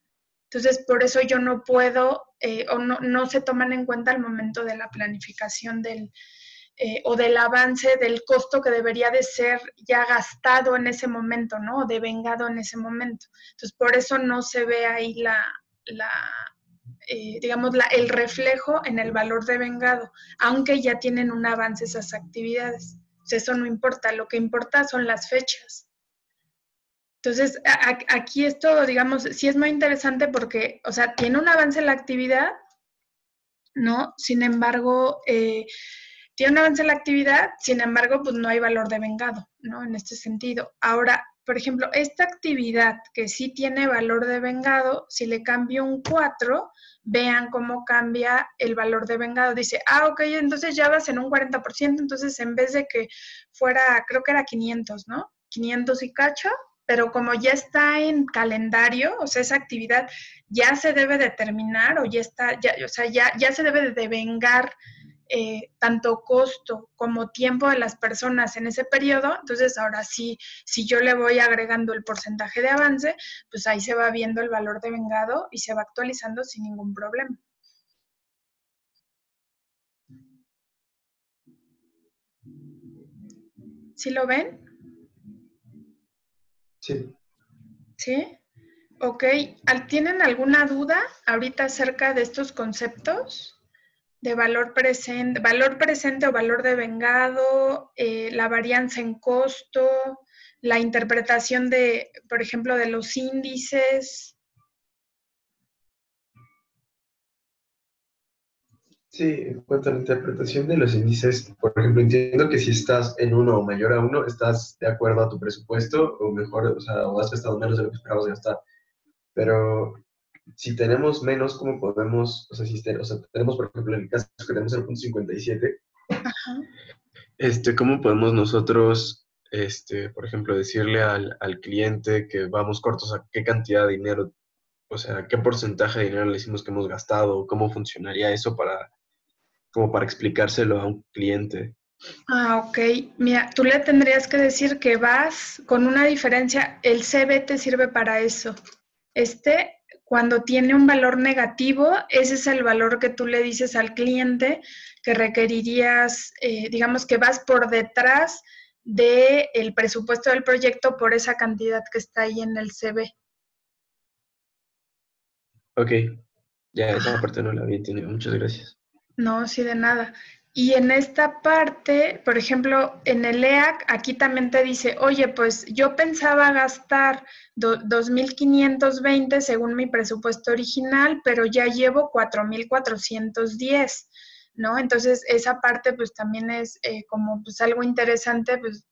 Speaker 1: Entonces, por eso yo no puedo eh, o no, no, se toman en cuenta al momento de la planificación del, eh, o del avance del costo que debería de ser ya gastado en ese momento, ¿no? O devengado en ese momento. Entonces, por eso no se ve ahí la, la eh, digamos, el reflejo en el valor de vengado, aunque ya tienen un avance esas actividades. eso no importa, lo que importa son las fechas. Entonces, aquí esto, digamos, sí es muy interesante porque, o sea, tiene un avance la actividad, ¿no? Sin embargo, eh, tiene un avance la actividad, sin embargo, pues no hay valor de vengado, ¿no? En este sentido. Ahora, por ejemplo, esta actividad que sí tiene valor de vengado, si le cambio un 4, vean cómo cambia el valor de vengado. Dice, ah, ok, entonces ya vas en un 40%, entonces en vez de que fuera, creo que era 500, ¿no? 500 y cacho, pero como ya está en calendario, o sea, esa actividad ya se debe de terminar o ya está, ya, o sea, ya, ya se debe de devengar eh, tanto costo como tiempo de las personas en ese periodo, entonces ahora sí, si yo le voy agregando el porcentaje de avance, pues ahí se va viendo el valor de vengado y se va actualizando sin ningún problema. ¿Sí lo ven?
Speaker 4: Sí.
Speaker 1: ¿Sí? Ok. ¿Tienen alguna duda ahorita acerca de estos conceptos? De valor presente, valor presente o valor de vengado, eh, la varianza en costo, la interpretación de, por ejemplo, de los índices.
Speaker 4: Sí, en cuanto a la interpretación de los índices, por ejemplo, entiendo que si estás en uno o mayor a uno, estás de acuerdo a tu presupuesto o mejor, o sea, o has gastado menos de lo que esperabas gastar. Pero si tenemos menos, ¿cómo podemos, o sea, si o sea, tenemos, por ejemplo, en el caso que tenemos el punto 57, este, ¿cómo podemos nosotros, este, por ejemplo, decirle al, al, cliente que vamos cortos a qué cantidad de dinero, o sea, qué porcentaje de dinero le decimos que hemos gastado, cómo funcionaría eso para, como para explicárselo a un cliente?
Speaker 1: Ah, ok. Mira, tú le tendrías que decir que vas con una diferencia, el CB te sirve para eso. Este cuando tiene un valor negativo, ese es el valor que tú le dices al cliente que requerirías, eh, digamos que vas por detrás del el presupuesto del proyecto por esa cantidad que está ahí en el CV.
Speaker 4: Ok, ya esa parte no la había entendido. Muchas gracias.
Speaker 1: No, sí, de nada. Y en esta parte, por ejemplo, en el EAC, aquí también te dice, oye, pues yo pensaba gastar 2.520 según mi presupuesto original, pero ya llevo 4.410, ¿no? Entonces, esa parte pues también es eh, como pues algo interesante, pues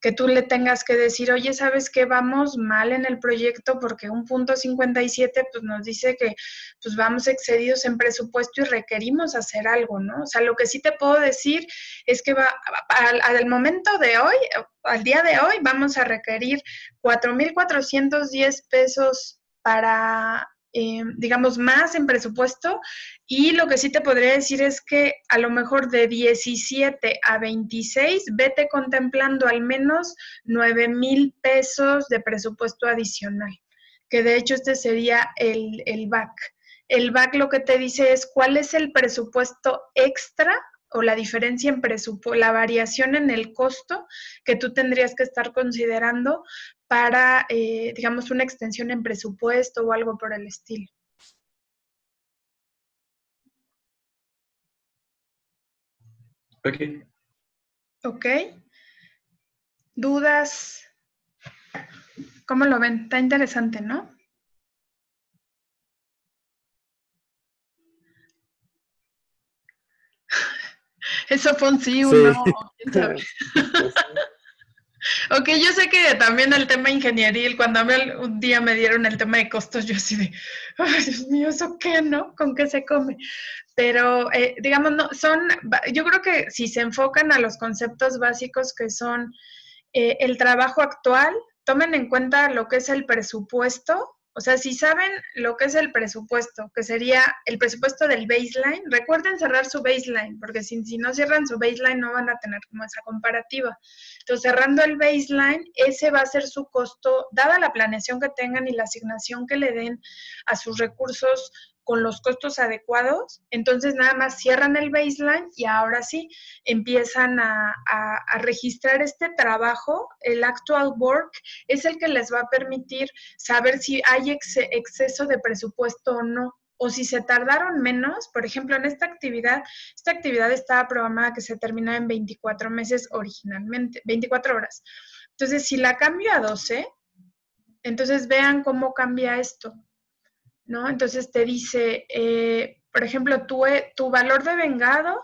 Speaker 1: que tú le tengas que decir, oye, ¿sabes qué? Vamos mal en el proyecto porque un punto 57 pues nos dice que pues vamos excedidos en presupuesto y requerimos hacer algo, ¿no? O sea, lo que sí te puedo decir es que va, al, al momento de hoy, al día de hoy, vamos a requerir 4.410 pesos para eh, digamos, más en presupuesto. Y lo que sí te podría decir es que a lo mejor de 17 a 26, vete contemplando al menos 9 mil pesos de presupuesto adicional, que de hecho este sería el, el BAC. El BAC lo que te dice es cuál es el presupuesto extra o la diferencia en presupuesto, la variación en el costo que tú tendrías que estar considerando para, eh, digamos, una extensión en presupuesto o algo por el estilo.
Speaker 4: Ok.
Speaker 1: Ok. ¿Dudas? ¿Cómo lo ven? Está interesante, ¿no? Eso fue un sí, un no. ¿quién sabe? ok, yo sé que también el tema ingenieril, cuando a mí un día me dieron el tema de costos, yo así de, ay, Dios mío, ¿eso qué, no? ¿Con qué se come? Pero, eh, digamos, no, son, yo creo que si se enfocan a los conceptos básicos que son eh, el trabajo actual, tomen en cuenta lo que es el presupuesto, o sea, si saben lo que es el presupuesto, que sería el presupuesto del baseline, recuerden cerrar su baseline, porque si, no cierran su baseline no van a tener como esa comparativa. Entonces, cerrando el baseline, ese va a ser su costo, dada la planeación que tengan y la asignación que le den a sus recursos con los costos adecuados, entonces nada más cierran el baseline y ahora sí empiezan a, registrar este trabajo. El actual work es el que les va a permitir saber si hay exceso de presupuesto o no o si se tardaron menos, por ejemplo, en esta actividad, esta actividad estaba programada que se terminara en 24 meses originalmente, 24 horas. Entonces, si la cambio a 12, entonces vean cómo cambia esto. ¿No? Entonces te dice, eh, por ejemplo, tu, eh, tu valor de vengado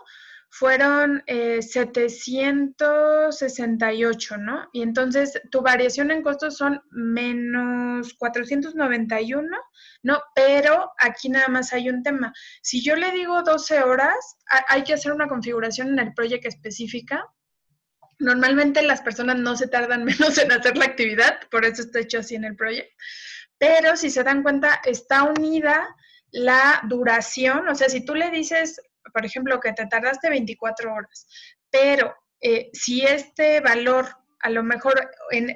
Speaker 1: fueron 768, eh, ¿no? Y entonces tu variación en costos son menos 491, ¿no? Pero aquí nada más hay un tema. Si yo le digo 12 horas, hay que hacer una configuración en el proyecto específica. Normalmente las personas no se tardan menos en hacer la actividad, por eso está hecho así en el proyecto pero si se dan cuenta, está unida la duración, o sea, si tú le dices, por ejemplo, que te tardaste 24 horas, pero eh, si este valor a lo mejor,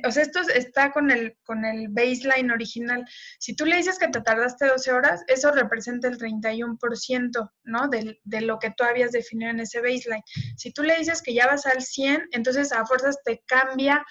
Speaker 1: o sea, esto está con el, con el baseline original. Si tú le dices que te tardaste 12 horas, eso representa el 31%, ¿no? De, de, lo que tú habías definido en ese baseline. Si tú le dices que ya vas al 100, entonces a fuerzas te cambia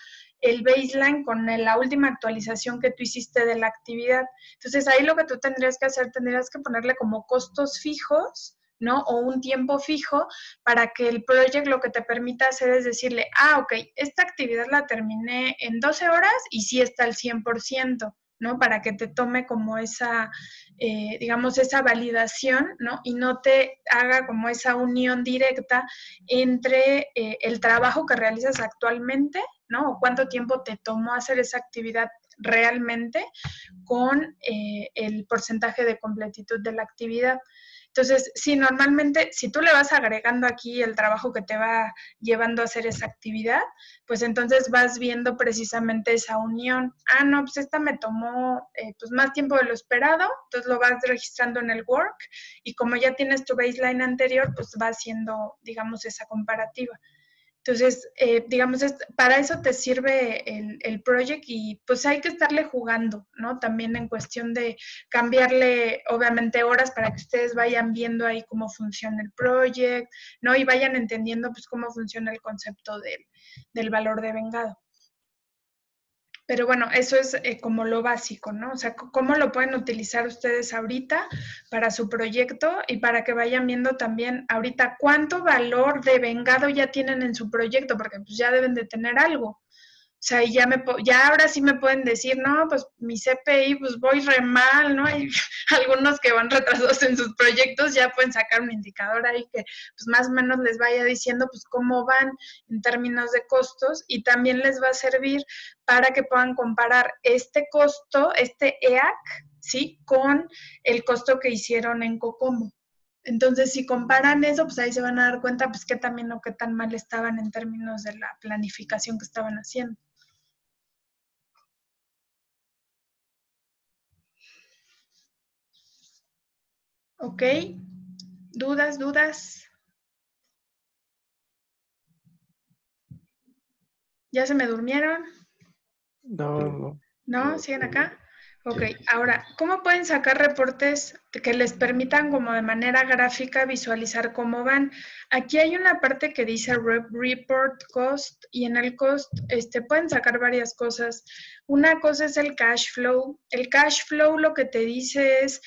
Speaker 1: el baseline con la última actualización que tú hiciste de la actividad. Entonces ahí lo que tú tendrías que hacer, tendrías que ponerle como costos fijos, ¿no? O un tiempo fijo para que el proyecto lo que te permita hacer es decirle, ah, ok, esta actividad la terminé en 12 horas y sí está al 100%. ¿no? Para que te tome como esa, eh, digamos, esa validación, ¿no? Y no te haga como esa unión directa entre eh, el trabajo que realizas actualmente ¿no? O cuánto tiempo te tomó hacer esa actividad realmente con eh, el porcentaje de completitud de la actividad. Entonces, sí, normalmente, si tú le vas agregando aquí el trabajo que te va llevando a hacer esa actividad, pues entonces vas viendo precisamente esa unión. Ah, no, pues esta me tomó eh, pues más tiempo de lo esperado, entonces lo vas registrando en el work y como ya tienes tu baseline anterior, pues va haciendo, digamos, esa comparativa. Entonces, eh, digamos, para eso te sirve el, el project y pues hay que estarle jugando, ¿no? También en cuestión de cambiarle, obviamente, horas para que ustedes vayan viendo ahí cómo funciona el project, ¿no? Y vayan entendiendo pues cómo funciona el concepto del, del valor de vengado. Pero bueno, eso es eh, como lo básico, ¿no? O sea, cómo lo pueden utilizar ustedes ahorita para su proyecto y para que vayan viendo también ahorita cuánto valor de vengado ya tienen en su proyecto, porque pues ya deben de tener algo. O sea, ya, me, ya ahora sí me pueden decir, no, pues mi CPI, pues voy re mal, ¿no? Hay algunos que van retrasados en sus proyectos, ya pueden sacar un indicador ahí que pues más o menos les vaya diciendo pues cómo van en términos de costos y también les va a servir para que puedan comparar este costo, este EAC, ¿sí? Con el costo que hicieron en Cocomo. Entonces, si comparan eso, pues ahí se van a dar cuenta, pues qué también o qué tan mal estaban en términos de la planificación que estaban haciendo. Ok. ¿Dudas, dudas? ¿Ya se me durmieron?
Speaker 3: No, no.
Speaker 1: ¿No? ¿Siguen acá? Ok, ahora, ¿cómo pueden sacar reportes que les permitan como de manera gráfica visualizar cómo van? Aquí hay una parte que dice report cost y en el cost este, pueden sacar varias cosas. Una cosa es el cash flow. El cash flow lo que te dice es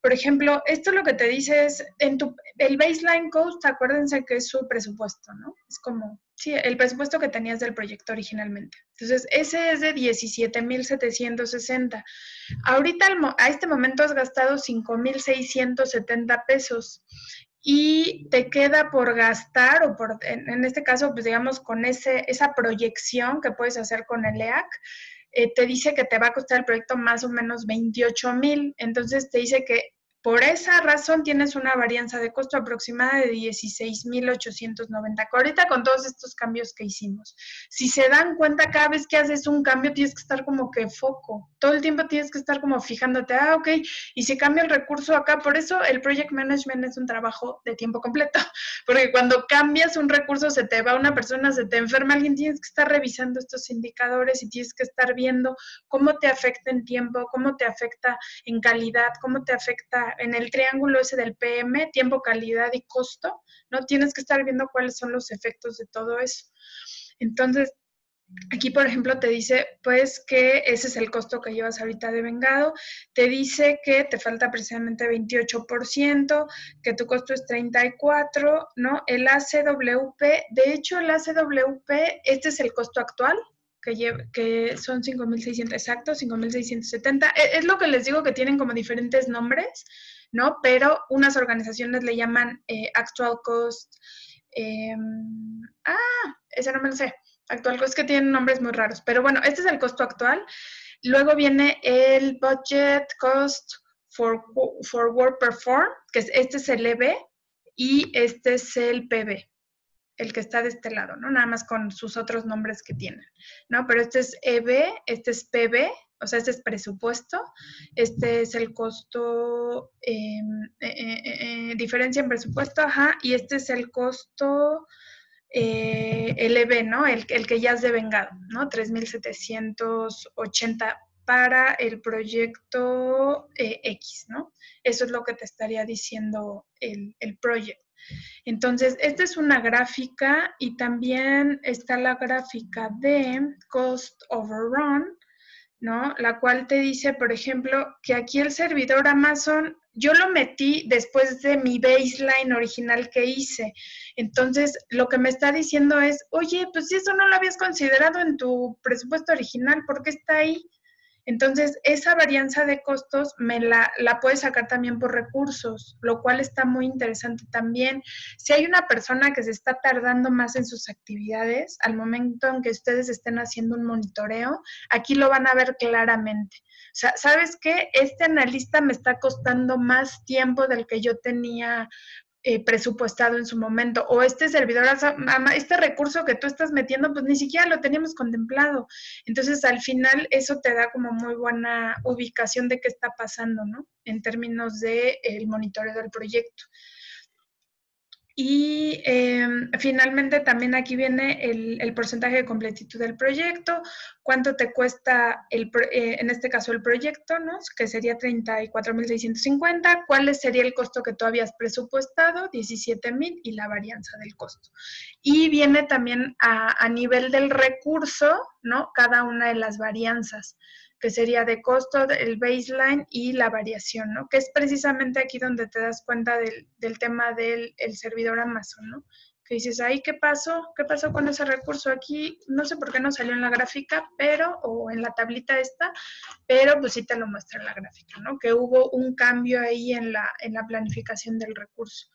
Speaker 1: Por ejemplo, esto lo que te dice es, en tu, el baseline cost, acuérdense que es su presupuesto, ¿no? Es como, sí, el presupuesto que tenías del proyecto originalmente. Entonces, ese es de 17,760. Ahorita, a este momento has gastado 5,670 pesos y te queda por gastar, o por, en, este caso, pues digamos, con ese, esa proyección que puedes hacer con el EAC, eh, te dice que te va a costar el proyecto más o menos 28 mil. Entonces te dice que por esa razón tienes una varianza de costo aproximada de 16.890. Ahorita con todos estos cambios que hicimos. Si se dan cuenta, cada vez que haces un cambio tienes que estar como que foco. Todo el tiempo tienes que estar como fijándote, ah, ok, y si cambia el recurso acá, por eso el project management es un trabajo de tiempo completo. Porque cuando cambias un recurso, se te va una persona, se te enferma alguien, tienes que estar revisando estos indicadores y tienes que estar viendo cómo te afecta en tiempo, cómo te afecta en calidad, cómo te afecta en el triángulo ese del PM, tiempo, calidad y costo, ¿no? Tienes que estar viendo cuáles son los efectos de todo eso. Entonces, Aquí, por ejemplo, te dice, pues, que ese es el costo que llevas ahorita de vengado. Te dice que te falta precisamente 28%, que tu costo es 34, ¿no? El ACWP, de hecho, el ACWP, este es el costo actual, que, son 5.600, exacto, 5.670. E, es lo que les digo que tienen como diferentes nombres, ¿no? Pero unas organizaciones le llaman eh, actual cost. Em, ah, ese no me lo sé. Actual cost que tienen nombres muy raros. Pero bueno, este es el costo actual. Luego viene el budget cost for, for work perform, que es, este es el EB y este es el PB el que está de este lado, ¿no? Nada más con sus otros nombres que tienen, ¿no? Pero este es EB, este es PB, o sea, este es presupuesto, este es el costo, em, eh, eh, eh, diferencia en presupuesto, ajá, y este es el costo, el EB, ¿no? El, que ya es devengado, ¿no? 3.780 para el proyecto X, ¿no? Eso es lo que te estaría diciendo el proyecto. Entonces, esta es una gráfica y también está la gráfica de cost overrun, ¿no? La cual te dice, por ejemplo, que aquí el servidor Amazon, yo lo metí después de mi baseline original que hice. Entonces, lo que me está diciendo es, oye, pues si eso no lo habías considerado en tu presupuesto original, ¿por qué está ahí? Entonces, esa varianza de costos me la, la sacar también por recursos, lo cual está muy interesante también. Si hay una persona que se está tardando más en sus actividades, al momento en que ustedes estén haciendo un monitoreo, aquí lo van a ver claramente. O sea, ¿sabes qué? Este analista me está costando más tiempo del que yo tenía eh, presupuestado en su momento, o este servidor, este recurso que tú estás metiendo, pues ni siquiera lo teníamos contemplado. Entonces, al final, eso te da como muy buena ubicación de qué está pasando, ¿no? En términos de el monitoreo del proyecto. Y em, finalmente también aquí viene el, porcentaje de completitud del proyecto, cuánto te cuesta, el, eh, en este caso, el proyecto, ¿no? que sería 34.650, cuál sería el costo que tú habías presupuestado, 17.000 y la varianza del costo. Y viene también a, a nivel del recurso, ¿no? cada una de las varianzas que sería de costo, el baseline y la variación, ¿no? Que es precisamente aquí donde te das cuenta del, del tema del el servidor Amazon, ¿no? Que dices, ahí, ¿qué pasó? ¿Qué pasó con ese recurso? Aquí, no sé por qué no salió en la gráfica, pero, o en la tablita esta, pero pues sí te lo muestra en la gráfica, ¿no? Que hubo un cambio ahí en la, en la planificación del recurso.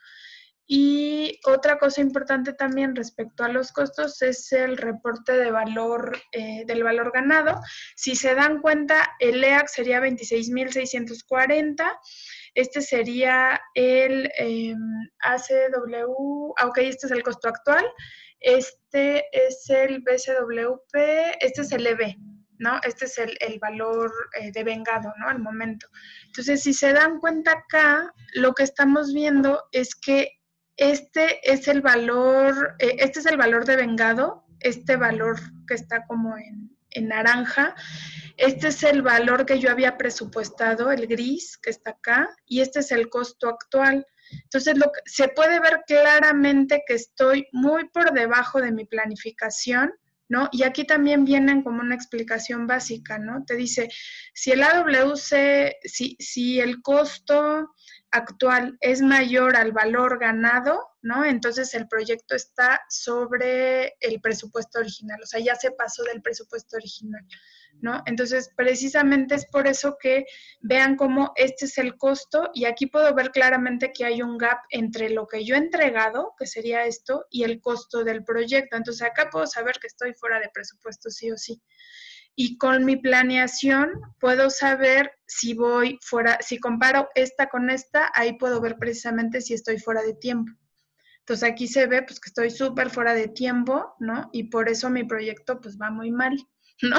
Speaker 1: Y otra cosa importante también respecto a los costos es el reporte de valor eh, del valor ganado. Si se dan cuenta, el EAC sería 26.640. Este sería el eh, ACW, ah, ok, este es el costo actual. Este es el BCWP, este es el EB, ¿no? Este es el, el valor eh, de vengado, ¿no? Al momento. Entonces, si se dan cuenta acá, lo que estamos viendo es que este es el valor, eh, este es el valor de vengado, este valor que está como en, naranja, este es el valor que yo había presupuestado, el gris que está acá, y este es el costo actual. Entonces, lo se puede ver claramente que estoy muy por debajo de mi planificación, ¿no? Y aquí también vienen como una explicación básica, ¿no? Te dice, si el AWC, si, si el costo actual es mayor al valor ganado, ¿no? Entonces el proyecto está sobre el presupuesto original, o sea, ya se pasó del presupuesto original, ¿no? Entonces, precisamente es por eso que vean cómo este es el costo y aquí puedo ver claramente que hay un gap entre lo que yo he entregado, que sería esto, y el costo del proyecto. Entonces, acá puedo saber que estoy fuera de presupuesto sí o sí. Y con mi planeación puedo saber si voy fuera, si comparo esta con esta, ahí puedo ver precisamente si estoy fuera de tiempo. Entonces aquí se ve pues que estoy súper fuera de tiempo, ¿no? Y por eso mi proyecto pues va muy mal, ¿no?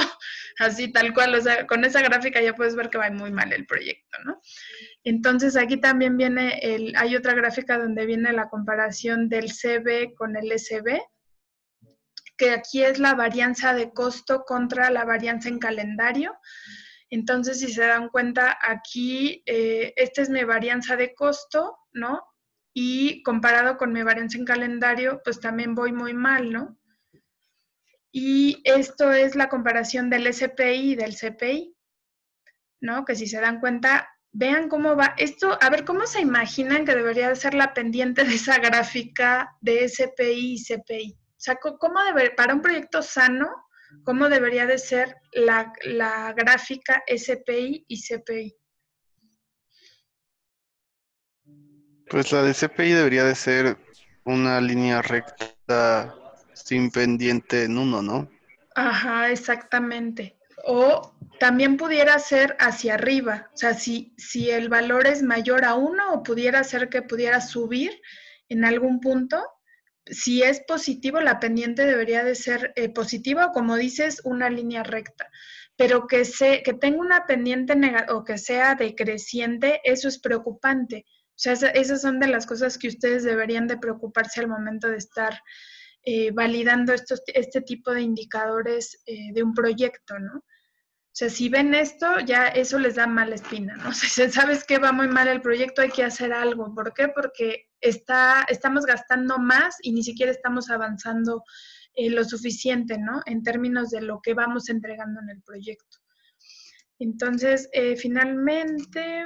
Speaker 1: Así tal cual, o sea, con esa gráfica ya puedes ver que va muy mal el proyecto, ¿no? Entonces aquí también viene el, hay otra gráfica donde viene la comparación del CB con el SB, que aquí es la varianza de costo contra la varianza en calendario. Entonces, si se dan cuenta, aquí eh, esta es mi varianza de costo, ¿no? Y comparado con mi varianza en calendario, pues también voy muy mal, ¿no? Y esto es la comparación del SPI y del CPI, ¿no? Que si se dan cuenta, vean cómo va. Esto, a ver, ¿cómo se imaginan que debería ser la pendiente de esa gráfica de SPI y CPI? sea, ¿cómo debe, para un proyecto sano, cómo debería de ser la, la gráfica SPI y CPI?
Speaker 3: Pues la de CPI debería de ser una línea recta sin pendiente en uno, ¿no?
Speaker 1: Ajá, exactamente. O también pudiera ser hacia arriba, o sea, si, si el valor es mayor a uno o pudiera ser que pudiera subir en algún punto si es positivo, la pendiente debería de ser eh, positiva o como dices, una línea recta. Pero que, se, que tenga una pendiente o que sea decreciente, eso es preocupante. O sea, esas son de las cosas que ustedes deberían de preocuparse al momento de estar eh, validando este tipo de indicadores eh, de un proyecto, ¿no? O sea, si ven esto, ya eso les da mala espina, ¿no? O sea, sabes que va muy mal el proyecto, hay que hacer algo. ¿Por qué? Porque está, estamos gastando más y ni siquiera estamos avanzando eh, lo suficiente, ¿no? En términos de lo que vamos entregando en el proyecto. Entonces, finalmente,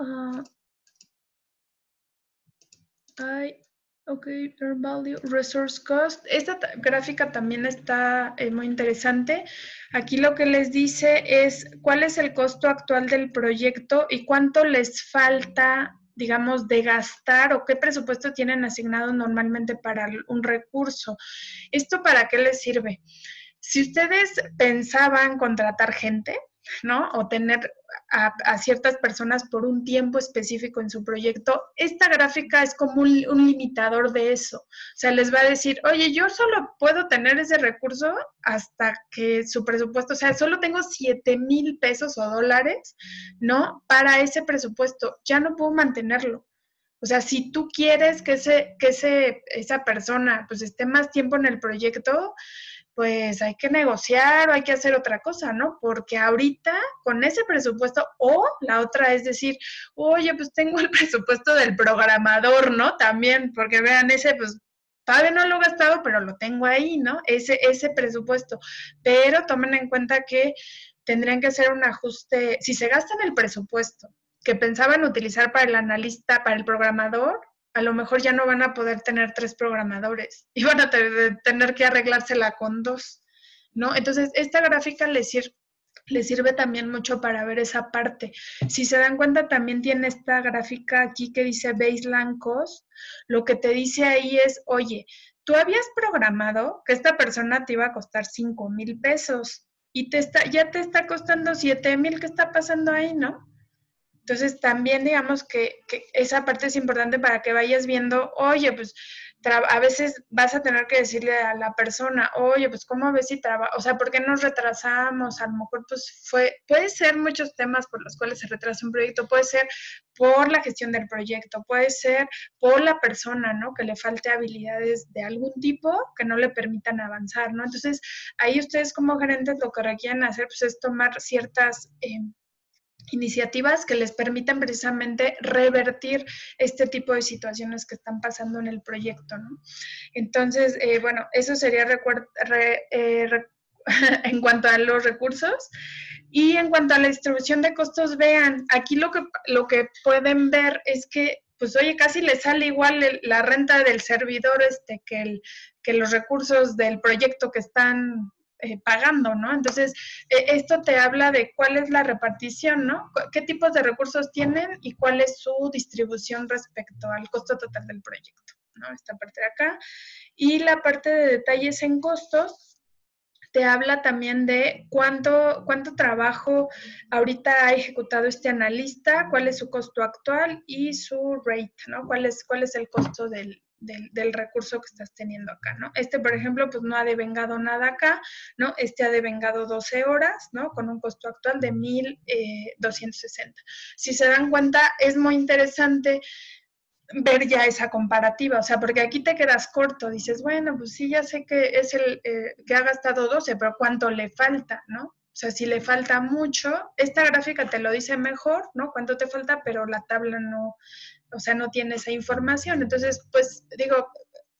Speaker 1: uh, Ok, Air Value, Resource Cost. Esta gráfica también está eh, muy interesante. Aquí lo que les dice es cuál es el costo actual del proyecto y cuánto les falta, digamos, de gastar o qué presupuesto tienen asignado normalmente para un recurso. ¿Esto para qué les sirve? Si ustedes pensaban contratar gente, ¿no? O tener a, ciertas personas por un tiempo específico en su proyecto, esta gráfica es como un, limitador de eso. O sea, les va a decir, oye, yo solo puedo tener ese recurso hasta que su presupuesto, o sea, solo tengo 7 mil pesos o dólares, ¿no? Para ese presupuesto, ya no puedo mantenerlo. O sea, si tú quieres que, ese, que ese, esa persona pues esté más tiempo en el proyecto, pues hay que negociar o hay que hacer otra cosa, ¿no? Porque ahorita con ese presupuesto, o la otra es decir, oye, pues tengo el presupuesto del programador, ¿no? También, porque vean, ese pues todavía no lo he gastado, pero lo tengo ahí, ¿no? Ese, ese presupuesto. Pero tomen en cuenta que tendrían que hacer un ajuste, si se gastan el presupuesto que pensaban utilizar para el analista, para el programador, a lo mejor ya no van a poder tener tres programadores y van a tener que arreglársela con dos, ¿no? Entonces, esta gráfica les sirve, les sirve también mucho para ver esa parte. Si se dan cuenta, también tiene esta gráfica aquí que dice baseline cost. Lo que te dice ahí es, oye, tú habías programado que esta persona te iba a costar 5 mil pesos y te está, ya te está costando 7 mil, ¿qué está pasando ahí, no? Entonces, también digamos que, esa parte es importante para que vayas viendo, oye, pues a veces vas a tener que decirle a la persona, oye, pues cómo ves si trabaja, o sea, ¿por qué nos retrasamos? A lo mejor pues fue, puede ser muchos temas por los cuales se retrasa un proyecto, puede ser por la gestión del proyecto, puede ser por la persona, ¿no? Que le falte habilidades de algún tipo que no le permitan avanzar, ¿no? Entonces, ahí ustedes como gerentes lo que requieren hacer pues es tomar ciertas... Eh, iniciativas que les permitan precisamente revertir este tipo de situaciones que están pasando en el proyecto. ¿no? Entonces, eh, bueno, eso sería eh, en cuanto a los recursos. Y en cuanto a la distribución de costos, vean, aquí lo que, lo que pueden ver es que, pues oye, casi le sale igual la renta del servidor este que, el, que los recursos del proyecto que están eh, pagando, ¿no? Entonces, eh, esto te habla de cuál es la repartición, ¿no? ¿Qué tipos de recursos tienen y cuál es su distribución respecto al costo total del proyecto, ¿no? Esta parte de acá. Y la parte de detalles en costos te habla también de cuánto, cuánto trabajo ahorita ha ejecutado este analista, cuál es su costo actual y su rate, ¿no? ¿Cuál es, cuál es el costo del, del, recurso que estás teniendo acá, ¿no? Este, por ejemplo, pues no ha devengado nada acá, ¿no? Este ha devengado 12 horas, ¿no? Con un costo actual de 1.260. Eh, si se dan cuenta, es muy interesante ver ya esa comparativa, o sea, porque aquí te quedas corto, dices, bueno, pues sí, ya sé que es el eh, que ha gastado 12, pero ¿cuánto le falta, no? O sea, si le falta mucho, esta gráfica te lo dice mejor, ¿no? Cuánto te falta, pero la tabla no, o sea, no tiene esa información. Entonces, pues digo,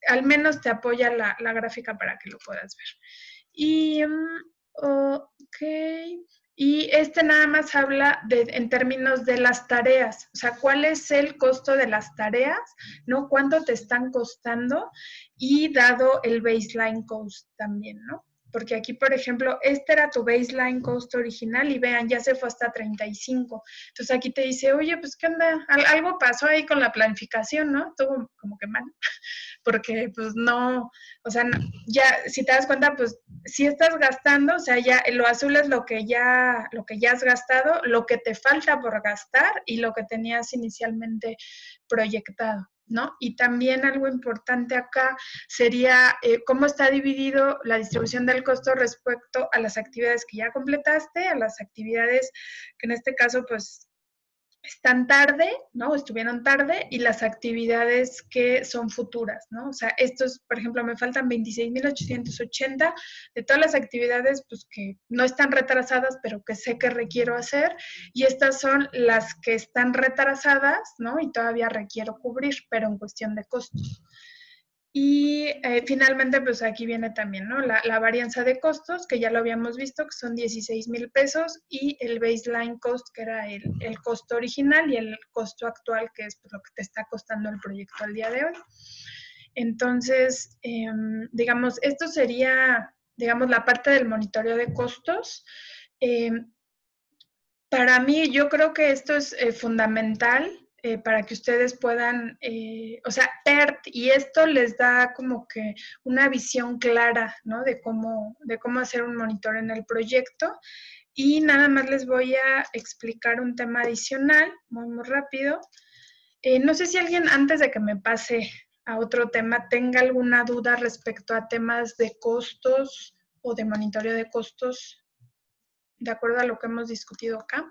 Speaker 1: al menos te apoya la, gráfica para que lo puedas ver. Y, mm, ok, y este nada más habla de, en términos de las tareas, o sea, cuál es el costo de las tareas, ¿no? ¿Cuánto te están costando? Y dado el baseline cost también, ¿no? Porque aquí, por ejemplo, este era tu baseline cost original y vean, ya se fue hasta 35. Entonces aquí te dice, oye, pues qué onda, algo pasó ahí con la planificación, ¿no? Estuvo como que mal, porque pues no, o sea, ya, si te das cuenta, pues si estás gastando, o sea, ya lo azul es lo que ya, lo que ya has gastado, lo que te falta por gastar y lo que tenías inicialmente proyectado. ¿No? Y también algo importante acá sería eh, cómo está dividido la distribución del costo respecto a las actividades que ya completaste, a las actividades que en este caso pues están tarde, ¿no? Estuvieron tarde y las actividades que son futuras, ¿no? O sea, estos, por ejemplo, me faltan 26.880 de todas las actividades, pues que no están retrasadas, pero que sé que requiero hacer, y estas son las que están retrasadas, ¿no? Y todavía requiero cubrir, pero en cuestión de costos. Y eh, finalmente, pues aquí viene también, ¿no? La, varianza de costos, que ya lo habíamos visto, que son 16 mil pesos, y el baseline cost, que era el, costo original, y el costo actual, que es lo que te está costando el proyecto al día de hoy. Entonces, em, digamos, esto sería, digamos, la parte del monitoreo de costos. Em, para mí, yo creo que esto es eh, fundamental eh, para que ustedes puedan, eh, o sea, PERT, y esto les da como que una visión clara, ¿no? De cómo, de cómo hacer un monitor en el proyecto. Y nada más les voy a explicar un tema adicional, muy, muy rápido. Eh, no sé si alguien antes de que me pase a otro tema tenga alguna duda respecto a temas de costos o de monitoreo de costos, de acuerdo a lo que hemos discutido acá.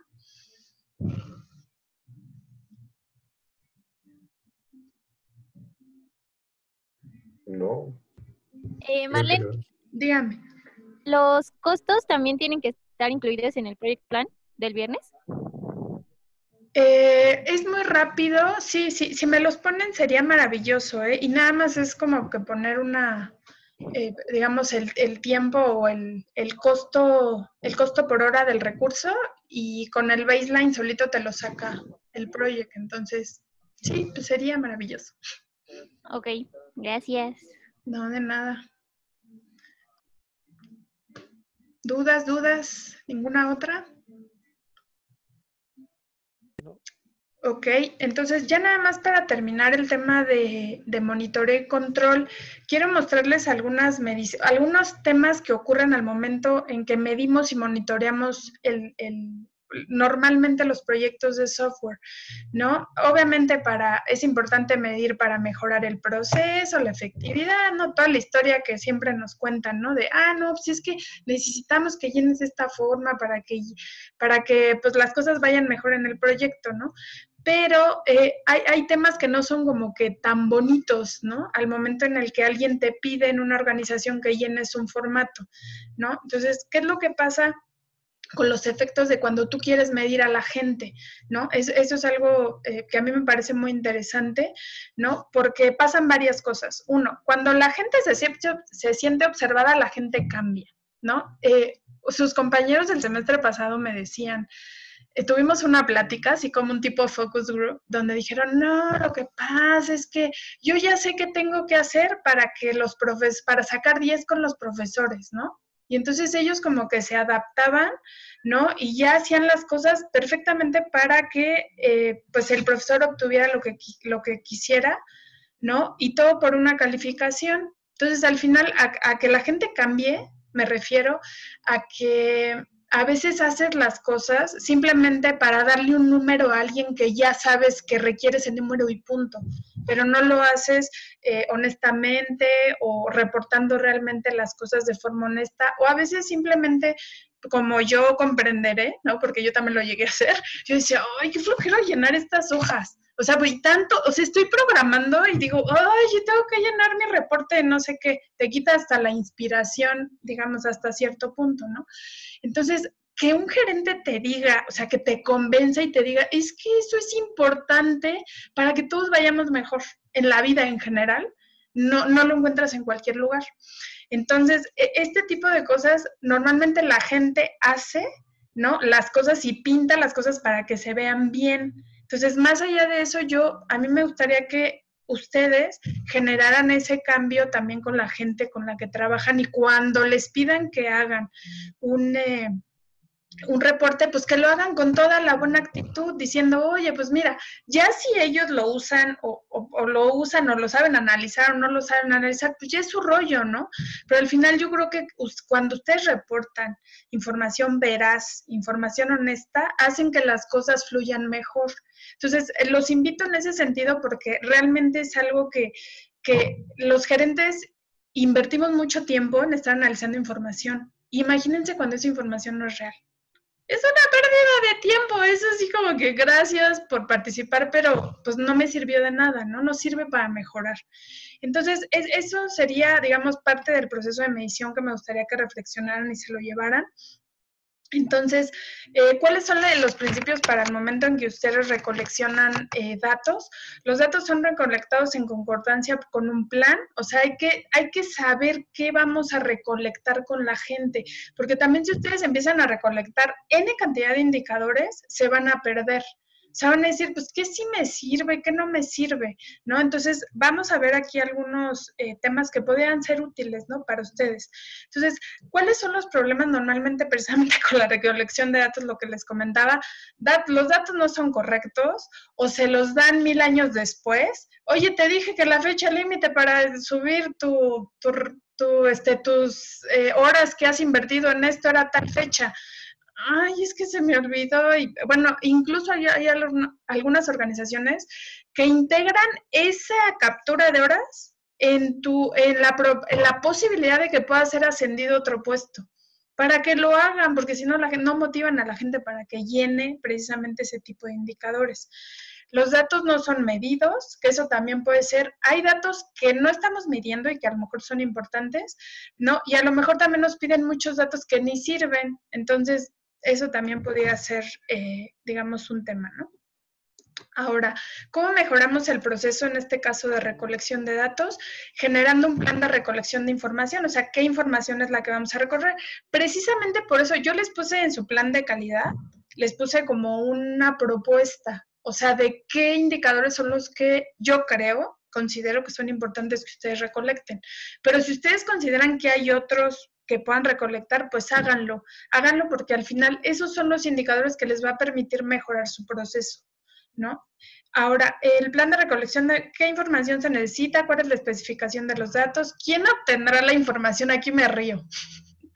Speaker 4: No.
Speaker 5: Eh, Marlene,
Speaker 1: dígame.
Speaker 5: ¿Los costos también tienen que estar incluidos en el Project Plan del viernes?
Speaker 1: Eh, es muy rápido, sí, sí, si me los ponen sería maravilloso, ¿eh? Y nada más es como que poner una, eh, digamos, el, el, tiempo o el, el, costo, el costo por hora del recurso y con el baseline solito te lo saca el proyecto. Entonces, sí, pues sería maravilloso.
Speaker 5: Ok, gracias.
Speaker 1: No, de nada. ¿Dudas, dudas? ¿Ninguna otra? Ok, entonces ya nada más para terminar el tema de, de monitoreo y control, quiero mostrarles algunas algunos temas que ocurren al momento en que medimos y monitoreamos el, normalmente los proyectos de software, ¿no? Obviamente para, es importante medir para mejorar el proceso, la efectividad, ¿no? Toda la historia que siempre nos cuentan, ¿no? De, ah, no, pues es que necesitamos que llenes esta forma para que, para que pues las cosas vayan mejor en el proyecto, ¿no? Pero eh, hay, hay temas que no son como que tan bonitos, ¿no? Al momento en el que alguien te pide en una organización que llenes un formato, ¿no? Entonces, ¿qué es lo que pasa? Con los efectos de cuando tú quieres medir a la gente, ¿no? eso es algo eh, que a mí me parece muy interesante, ¿no? Porque pasan varias cosas. Uno, cuando la gente se siente, se siente observada, la gente cambia, ¿no? Eh, sus compañeros del semestre pasado me decían, eh, tuvimos una plática, así como un tipo focus group, donde dijeron, no, lo que pasa es que yo ya sé qué tengo que hacer para que los profes, para sacar 10 con los profesores, ¿no? Y entonces ellos como que se adaptaban, ¿no? Y ya hacían las cosas perfectamente para que eh, pues el profesor obtuviera lo que, lo que quisiera, ¿no? Y todo por una calificación. Entonces al final a que la gente cambie, me refiero a que a veces haces las cosas simplemente para darle un número a alguien que ya sabes que requiere ese número y punto, pero no lo haces eh, honestamente o reportando realmente las cosas de forma honesta o a veces simplemente como yo comprenderé, ¿no? Porque yo también lo llegué a hacer, yo decía, ay, qué flojero llenar estas hojas. O sea, voy tanto, o sea, estoy programando y digo, ay, yo tengo que llenar mi reporte no sé qué. Te quita hasta la inspiración, digamos, hasta cierto punto, ¿no? Entonces, que un gerente te diga, o sea, que te convenza y te diga, es que eso es importante para que todos vayamos mejor en la vida en general, no, no lo encuentras en cualquier lugar. Entonces, e, este tipo de cosas normalmente la gente hace, ¿no? Las cosas y pinta las cosas para que se vean bien. Entonces, más allá de eso, yo, a mí me gustaría que ustedes generaran ese cambio también con la gente con la que trabajan y cuando les pidan que hagan un, eh, un reporte, pues que lo hagan con toda la buena actitud, diciendo, oye, pues mira, ya si ellos lo usan o, lo usan o lo saben analizar o no lo saben analizar, pues ya es su rollo, ¿no? Pero al final yo creo que cuando ustedes reportan información veraz, información honesta, hacen que las cosas fluyan mejor. Entonces, eh, los invito en ese sentido porque realmente es algo que, que los gerentes invertimos mucho tiempo en estar analizando información. Imagínense cuando esa información no es real es una pérdida de tiempo, es así como que gracias por participar, pero pues no me sirvió de nada, ¿no? No sirve para mejorar. Entonces, eso sería, digamos, parte del proceso de medición que me gustaría que reflexionaran y se lo llevaran. Entonces, eh, ¿cuáles son los principios para el momento en que ustedes recoleccionan eh, datos? Los datos son recolectados en concordancia con un plan, o sea, hay que, hay que saber qué vamos a recolectar con la gente, porque también si ustedes empiezan a recolectar N cantidad de indicadores, se van a perder se van a decir, pues, ¿qué sí me sirve? ¿Qué no me sirve? ¿No? Entonces, vamos a ver aquí algunos eh, temas que podrían ser útiles, ¿no? Para ustedes. Entonces, ¿cuáles son los problemas normalmente precisamente con la recolección de datos? Lo que les comentaba, los datos no son correctos o se los dan mil años después. Oye, te dije que la fecha límite para subir tu, tu, este, tus eh, horas que has invertido en esto era tal fecha ay, es que se me olvidó. Y, bueno, incluso hay, algunas organizaciones que integran esa captura de horas en, tu, en, la, en la posibilidad de que pueda ser ascendido a otro puesto para que lo hagan, porque si no, no motivan a la gente para que llene precisamente ese tipo de indicadores. Los datos no son medidos, que eso también puede ser. Hay datos que no estamos midiendo y que a lo mejor son importantes, ¿no? Y a lo mejor también nos piden muchos datos que ni sirven. Entonces, eso también podría ser, eh, digamos, un tema, ¿no? Ahora, ¿cómo mejoramos el proceso en este caso de recolección de datos? Generando un plan de recolección de información, o sea, ¿qué información es la que vamos a recorrer? Precisamente por eso yo les puse en su plan de calidad, les puse como una propuesta, o sea, de qué indicadores son los que yo creo, considero que son importantes que ustedes recolecten. Pero si ustedes consideran que hay otros que puedan recolectar, pues háganlo. Háganlo porque al final esos son los indicadores que les va a permitir mejorar su proceso, ¿no? Ahora, el plan de recolección de qué información se necesita, cuál es la especificación de los datos, quién obtendrá la información, aquí me río.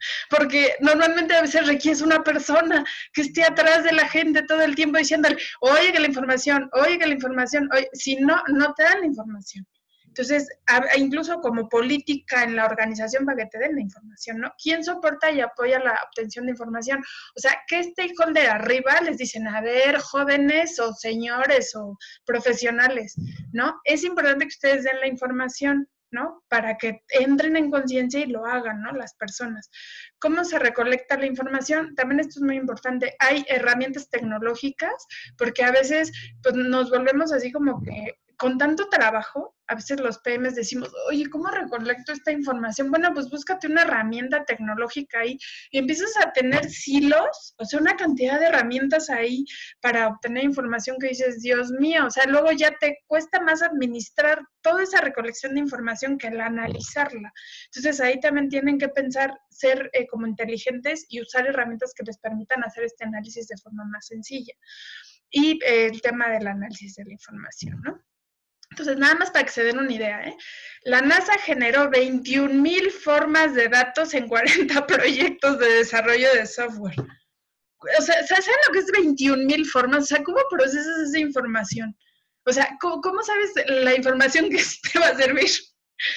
Speaker 1: Porque normalmente a veces requiere una persona que esté atrás de la gente todo el tiempo diciéndole, oye que la información, oye que la información, oye, si no, no te dan la información. Entonces, incluso como política en la organización para que te den la información, ¿no? ¿Quién soporta y apoya la obtención de información? O sea, ¿qué stakeholder arriba les dicen, a ver, jóvenes o señores o profesionales, ¿no? Es importante que ustedes den la información, ¿no? Para que entren en conciencia y lo hagan, ¿no? Las personas. ¿Cómo se recolecta la información? También esto es muy importante. Hay herramientas tecnológicas, porque a veces pues, nos volvemos así como que con tanto trabajo, a veces los PMs decimos, oye, ¿cómo recolecto esta información? Bueno, pues búscate una herramienta tecnológica ahí y empiezas a tener silos, o sea, una cantidad de herramientas ahí para obtener información que dices, Dios mío, o sea, luego ya te cuesta más administrar toda esa recolección de información que el analizarla. Entonces ahí también tienen que pensar ser eh, como inteligentes y usar herramientas que les permitan hacer este análisis de forma más sencilla. Y eh, el tema del análisis de la información, ¿no? Entonces, nada más para que se den una idea, ¿eh? la NASA generó 21 mil formas de datos en 40 proyectos de desarrollo de software. O sea, ¿saben lo que es 21 mil formas? O sea, ¿cómo procesas esa información? O sea, ¿cómo, sabes la información que te va a servir?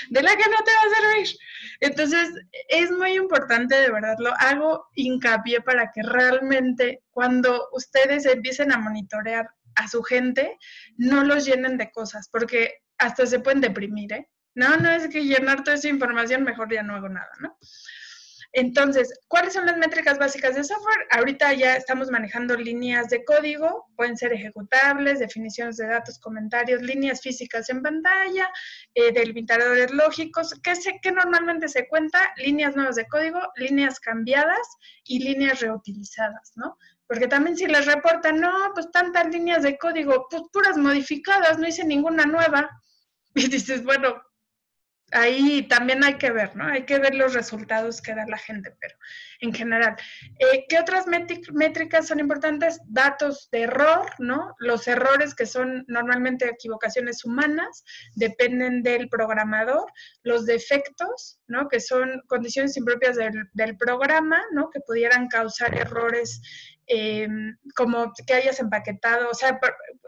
Speaker 1: De la que no te va a servir. Entonces, es muy importante, de verdad, lo hago hincapié para que realmente cuando ustedes empiecen a monitorear a su gente, no los llenen de cosas, porque hasta se pueden deprimir, ¿eh? No, no es que llenar toda esa información, mejor ya no hago nada, ¿no? Entonces, ¿cuáles son las métricas básicas de software? Ahorita ya estamos manejando líneas de código, pueden ser ejecutables, definiciones de datos, comentarios, líneas físicas en pantalla, eh, delimitadores lógicos, que, que normalmente se cuenta, líneas nuevas de código, líneas cambiadas y líneas reutilizadas, ¿no? Porque también si les reportan, no, pues tantas líneas de código, pues puras modificadas, no hice ninguna nueva. Y dices, bueno, ahí también hay que ver, ¿no? Hay que ver los resultados que da la gente, pero en general. Eh, ¿Qué otras métricas son importantes? Datos de error, ¿no? Los errores que son normalmente equivocaciones humanas dependen del programador. Los defectos, ¿no? Que son condiciones impropias del, del programa, ¿no? Que pudieran causar errores eh, como que hayas empaquetado, o sea,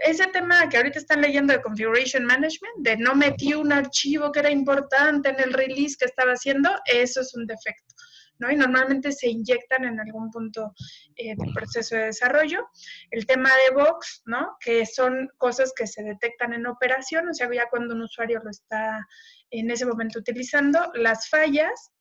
Speaker 1: ese tema que ahorita están leyendo de Configuration Management, de no metí un archivo que era importante en el release que estaba haciendo, eso es un defecto. ¿no? Y normalmente se inyectan en algún punto eh, del proceso de desarrollo. El tema de box, ¿no? Que son cosas que se detectan en operación, o sea, ya cuando un usuario lo está en ese momento utilizando. Las fallas,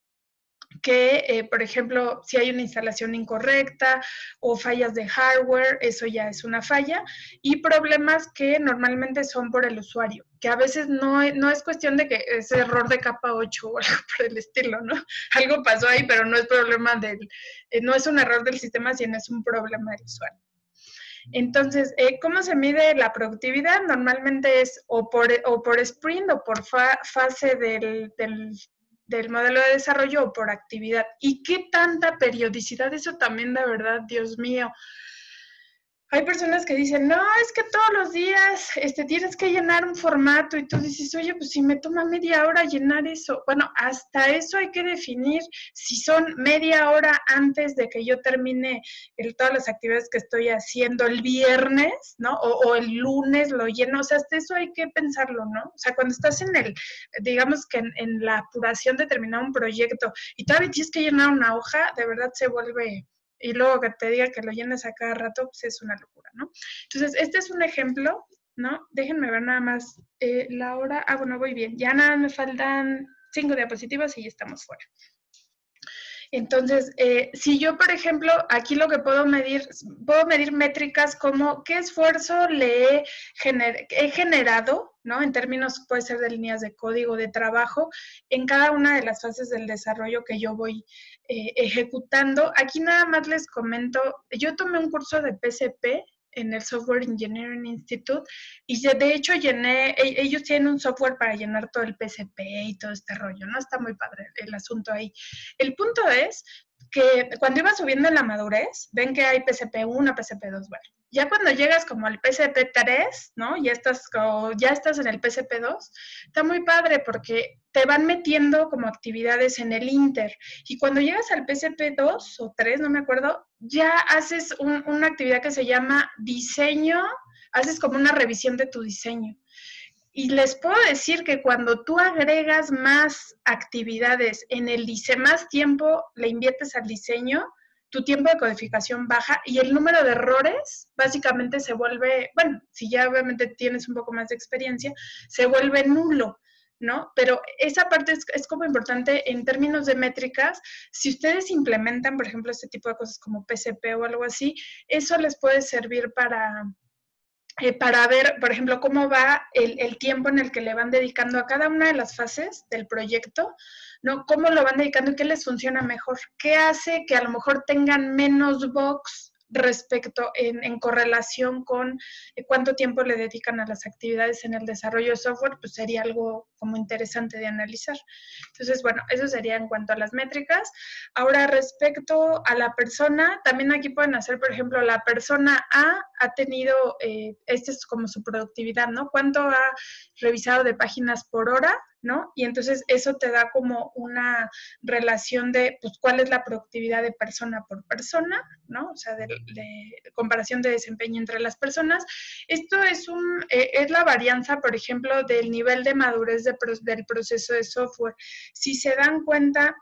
Speaker 1: que, eh, por ejemplo, si hay una instalación incorrecta o fallas de hardware, eso ya es una falla, y problemas que normalmente son por el usuario, que a veces no, no es cuestión de que es error de capa 8 o algo por el estilo, ¿no? Algo pasó ahí, pero no es problema del, eh, no es un error del sistema, sino es un problema del usuario. Entonces, eh, ¿cómo se mide la productividad? Normalmente es o por, o por sprint o por fase del, del modelo de desarrollo o por actividad. ¿Y qué tanta periodicidad? Eso también de verdad, Dios mío hay personas que dicen, no, es que todos los días este, tienes que llenar un formato y tú dices, oye, pues si me toma media hora llenar eso. Bueno, hasta eso hay que definir si son media hora antes de que yo termine el, todas las actividades que estoy haciendo el viernes, ¿no? O, el lunes lo lleno. O sea, hasta eso hay que pensarlo, ¿no? O sea, cuando estás en el, digamos que en, en la apuración de terminar un proyecto y todavía tienes que llenar una hoja, de verdad se vuelve y luego que te diga que lo llenes a cada rato, pues es una locura, ¿no? Entonces, este es un ejemplo, ¿no? Déjenme ver nada más eh, la hora. Ah, bueno, voy bien. Ya nada me faltan cinco diapositivas y ya estamos fuera. Entonces, eh, si yo, por ejemplo, aquí lo que puedo medir, puedo medir métricas como qué esfuerzo le he, generado, ¿no? En términos, puede ser de líneas de código, de trabajo, en cada una de las fases del desarrollo que yo voy eh, ejecutando. Aquí nada más les comento, yo tomé un curso de PCP en el Software Engineering Institute y de hecho llené, e, ellos tienen un software para llenar todo el PCP y todo este rollo, ¿no? Está muy padre el asunto ahí. El punto es que cuando iba subiendo en la madurez, ven que hay PCP1, PCP2, bueno, ya cuando llegas como al PCP3, ¿no? Ya estás, ya estás en el PCP2, está muy padre porque te van metiendo como actividades en el Inter. Y cuando llegas al PCP2 o 3, no me acuerdo, ya haces una actividad que se llama diseño, haces como una revisión de tu diseño. Y les puedo decir que cuando tú agregas más actividades en el diseño, más tiempo le inviertes al diseño, tu tiempo de codificación baja y el número de errores básicamente se vuelve, bueno, si ya obviamente tienes un poco más de experiencia, se vuelve nulo. ¿no? Pero esa parte es, es, como importante en términos de métricas. Si ustedes implementan, por ejemplo, este tipo de cosas como PCP o algo así, eso les puede servir para, eh, para ver, por ejemplo, cómo va el, el, tiempo en el que le van dedicando a cada una de las fases del proyecto, ¿no? Cómo lo van dedicando y qué les funciona mejor. ¿Qué hace que a lo mejor tengan menos box respecto en, correlación con eh, cuánto tiempo le dedican a las actividades en el desarrollo de software, pues sería algo como interesante de analizar. Entonces, bueno, eso sería en cuanto a las métricas. Ahora, respecto a la persona, también aquí pueden hacer, por ejemplo, la persona A ha tenido, eh, esta es como su productividad, ¿no? ¿Cuánto ha revisado de páginas por hora? ¿No? Y entonces eso te da como una relación de, pues, cuál es la productividad de persona por persona, ¿no? O sea, de, de comparación de desempeño entre las personas. Esto es, un, eh, es la varianza, por ejemplo, del nivel de madurez de, del proceso de software. Si se dan cuenta,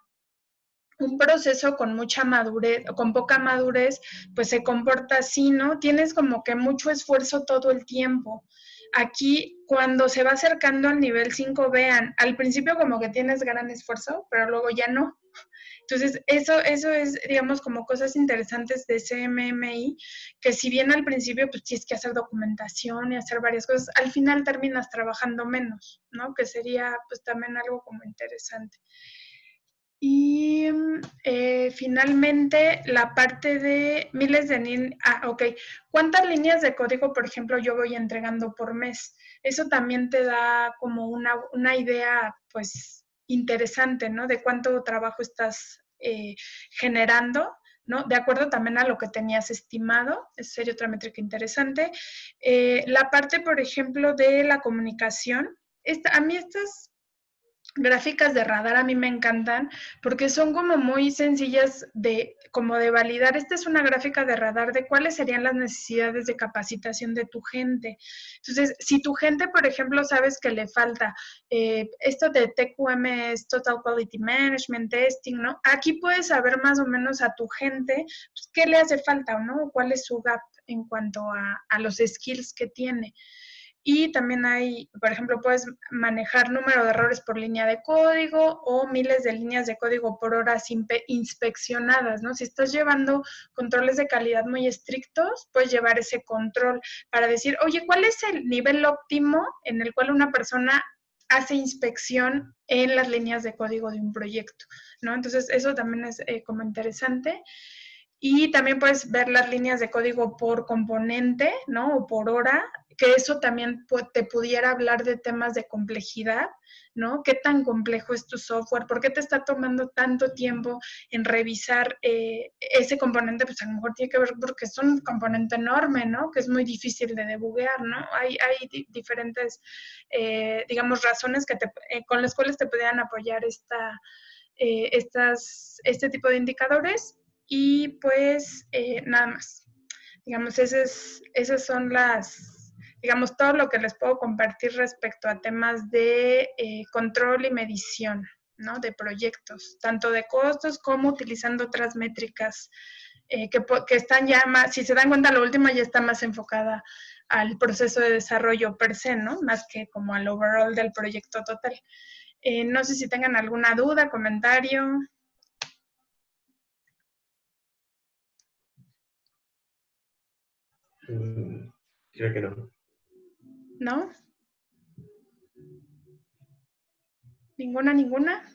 Speaker 1: un proceso con mucha madurez con poca madurez, pues se comporta así, ¿no? Tienes como que mucho esfuerzo todo el tiempo aquí cuando se va acercando al nivel 5, vean, al principio como que tienes gran esfuerzo, pero luego ya no. Entonces, eso, eso es, digamos, como cosas interesantes de CMMI, que si bien al principio pues tienes que hacer documentación y hacer varias cosas, al final terminas trabajando menos, ¿no? Que sería pues también algo como interesante. Y eh, finalmente, la parte de miles de líneas, ah, ok, ¿cuántas líneas de código, por ejemplo, yo voy entregando por mes? Eso también te da como una, una idea, pues, interesante, ¿no? De cuánto trabajo estás eh, generando, ¿no? De acuerdo también a lo que tenías estimado, es sería otra métrica interesante. Eh, la parte, por ejemplo, de la comunicación, esta, a mí estas gráficas de radar a mí me encantan porque son como muy sencillas de como de validar. Esta es una gráfica de radar de cuáles serían las necesidades de capacitación de tu gente. Entonces, si tu gente, por ejemplo, sabes que le falta eh, esto de TQM es Total Quality Management, Testing, ¿no? Aquí puedes saber más o menos a tu gente pues, qué le hace falta, ¿no? ¿Cuál es su gap en cuanto a los skills que tiene? Y también hay, por ejemplo, puedes manejar número de errores por línea de código o miles de líneas de código por hora inspeccionadas, ¿no? Si estás llevando controles de calidad muy estrictos, puedes llevar ese control para decir, oye, ¿cuál es el nivel óptimo en el cual una persona hace inspección en las líneas de código de un proyecto, ¿no? Entonces, eso también es eh, como interesante. Y también puedes ver las líneas de código por componente, ¿no? O por hora, que eso también te pudiera hablar de temas de complejidad, ¿no? ¿Qué tan complejo es tu software? ¿Por qué te está tomando tanto tiempo en revisar eh, ese componente? Pues a lo mejor tiene que ver porque es un componente enorme, ¿no? Que es muy difícil de debuguear, ¿no? Hay, hay diferentes, eh, digamos, razones que te, eh, con las cuales te podrían apoyar esta, estas, este tipo de indicadores y pues nada más. Digamos, esas, esas son las digamos, todo lo que les puedo compartir respecto a temas de eh, control y medición, ¿no? De proyectos, tanto de costos como utilizando otras métricas eh, que, que, están ya más, si se dan cuenta, la última ya está más enfocada al proceso de desarrollo per se, ¿no? Más que como al overall del proyecto total. Eh, no sé si tengan alguna duda, comentario.
Speaker 4: Mm, creo que no.
Speaker 1: ¿No? ¿Ninguna, ninguna?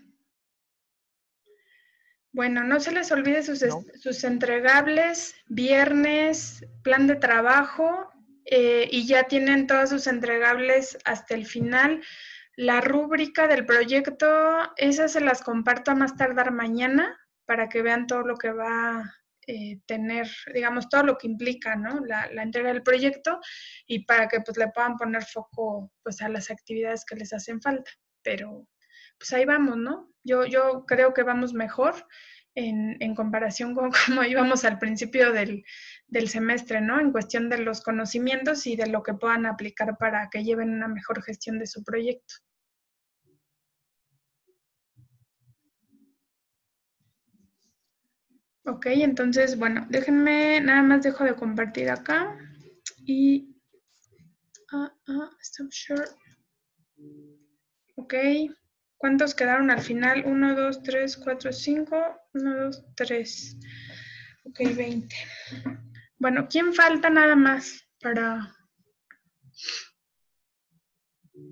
Speaker 1: Bueno, no se les olvide sus, sus entregables, viernes, plan de trabajo eh, y ya tienen todos sus entregables hasta el final. La rúbrica del proyecto, esas se las comparto a más tardar mañana para que vean todo lo que va eh, tener, digamos, todo lo que implica, ¿no? La, la, entrega del proyecto y para que pues le puedan poner foco pues a las actividades que les hacen falta. Pero pues ahí vamos, ¿no? Yo, yo creo que vamos mejor en, en comparación con cómo íbamos al principio del, del semestre, ¿no? En cuestión de los conocimientos y de lo que puedan aplicar para que lleven una mejor gestión de su proyecto. Ok, entonces, bueno, déjenme, nada más dejo de compartir acá y... Ah, ah, stop. Ok. Ok. ¿Cuántos quedaron al final? 1, 2, 3, 4, 5. 1, 2, 3. Ok, 20. Bueno, ¿quién falta nada más para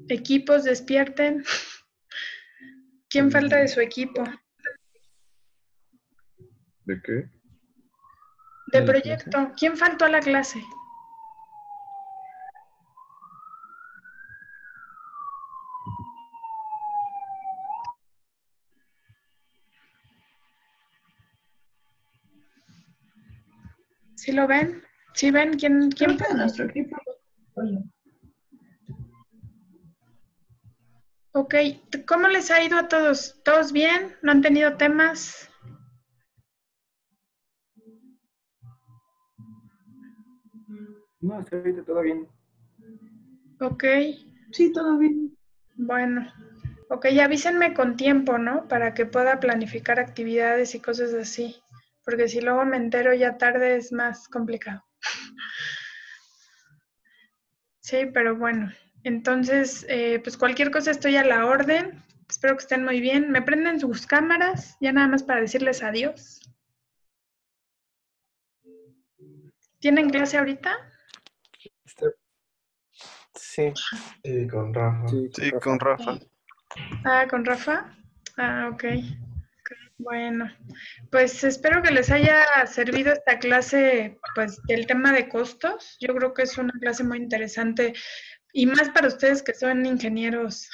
Speaker 1: equipos despierten? ¿Quién falta de su equipo?
Speaker 2: ¿De qué?
Speaker 1: De
Speaker 3: ¿De la
Speaker 1: proyecto. ¿Quién faltó a la clase? ¿Sí lo ven? ¿Sí ven quién, quién
Speaker 6: Creo que de nuestro equipo. Oye,
Speaker 1: Ok, ¿cómo les ha ido a todos? ¿Todos bien? ¿No han tenido temas?
Speaker 7: No, hasta ahorita todo bien.
Speaker 1: Ok,
Speaker 6: Sí, todo bien.
Speaker 1: bueno. Ok, avísenme con tiempo, ¿no? Para que pueda planificar actividades y cosas así. Porque si luego me entero ya tarde es más complicado. Sí, pero bueno. Entonces, eh, pues cualquier cosa estoy a la orden. Espero que estén muy bien. ¿Me prenden sus cámaras? Ya nada más para decirles adiós. ¿Tienen clase ahorita?
Speaker 7: Sí,
Speaker 4: Sí, con Rafa.
Speaker 7: sí,
Speaker 3: Sí, con Rafa.
Speaker 1: Ah, con Rafa. Ah, ok. Bueno, pues espero que les haya servido esta clase, pues del tema de costos. Yo creo que es una clase muy interesante y más para ustedes que son ingenieros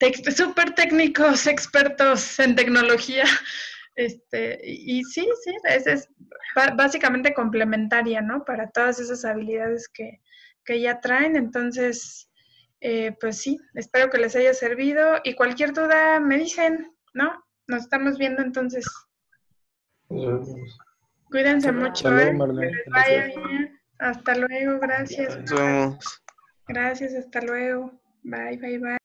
Speaker 1: súper técnicos, expertos en tecnología. Este, y sí, sí, es, es básicamente complementaria, ¿no? Para todas esas habilidades que, que ya traen. Entonces, eh, pues sí, espero que les haya servido y cualquier duda me dicen, ¿no? Nos estamos viendo entonces. Cuídense
Speaker 7: Hasta
Speaker 1: mucho,
Speaker 7: luego,
Speaker 1: ¿eh?
Speaker 7: Marlene.
Speaker 1: Que les vaya bien. Hasta luego, gracias.
Speaker 3: Nos vemos.
Speaker 1: Gracias, hasta luego. Bye, bye, bye.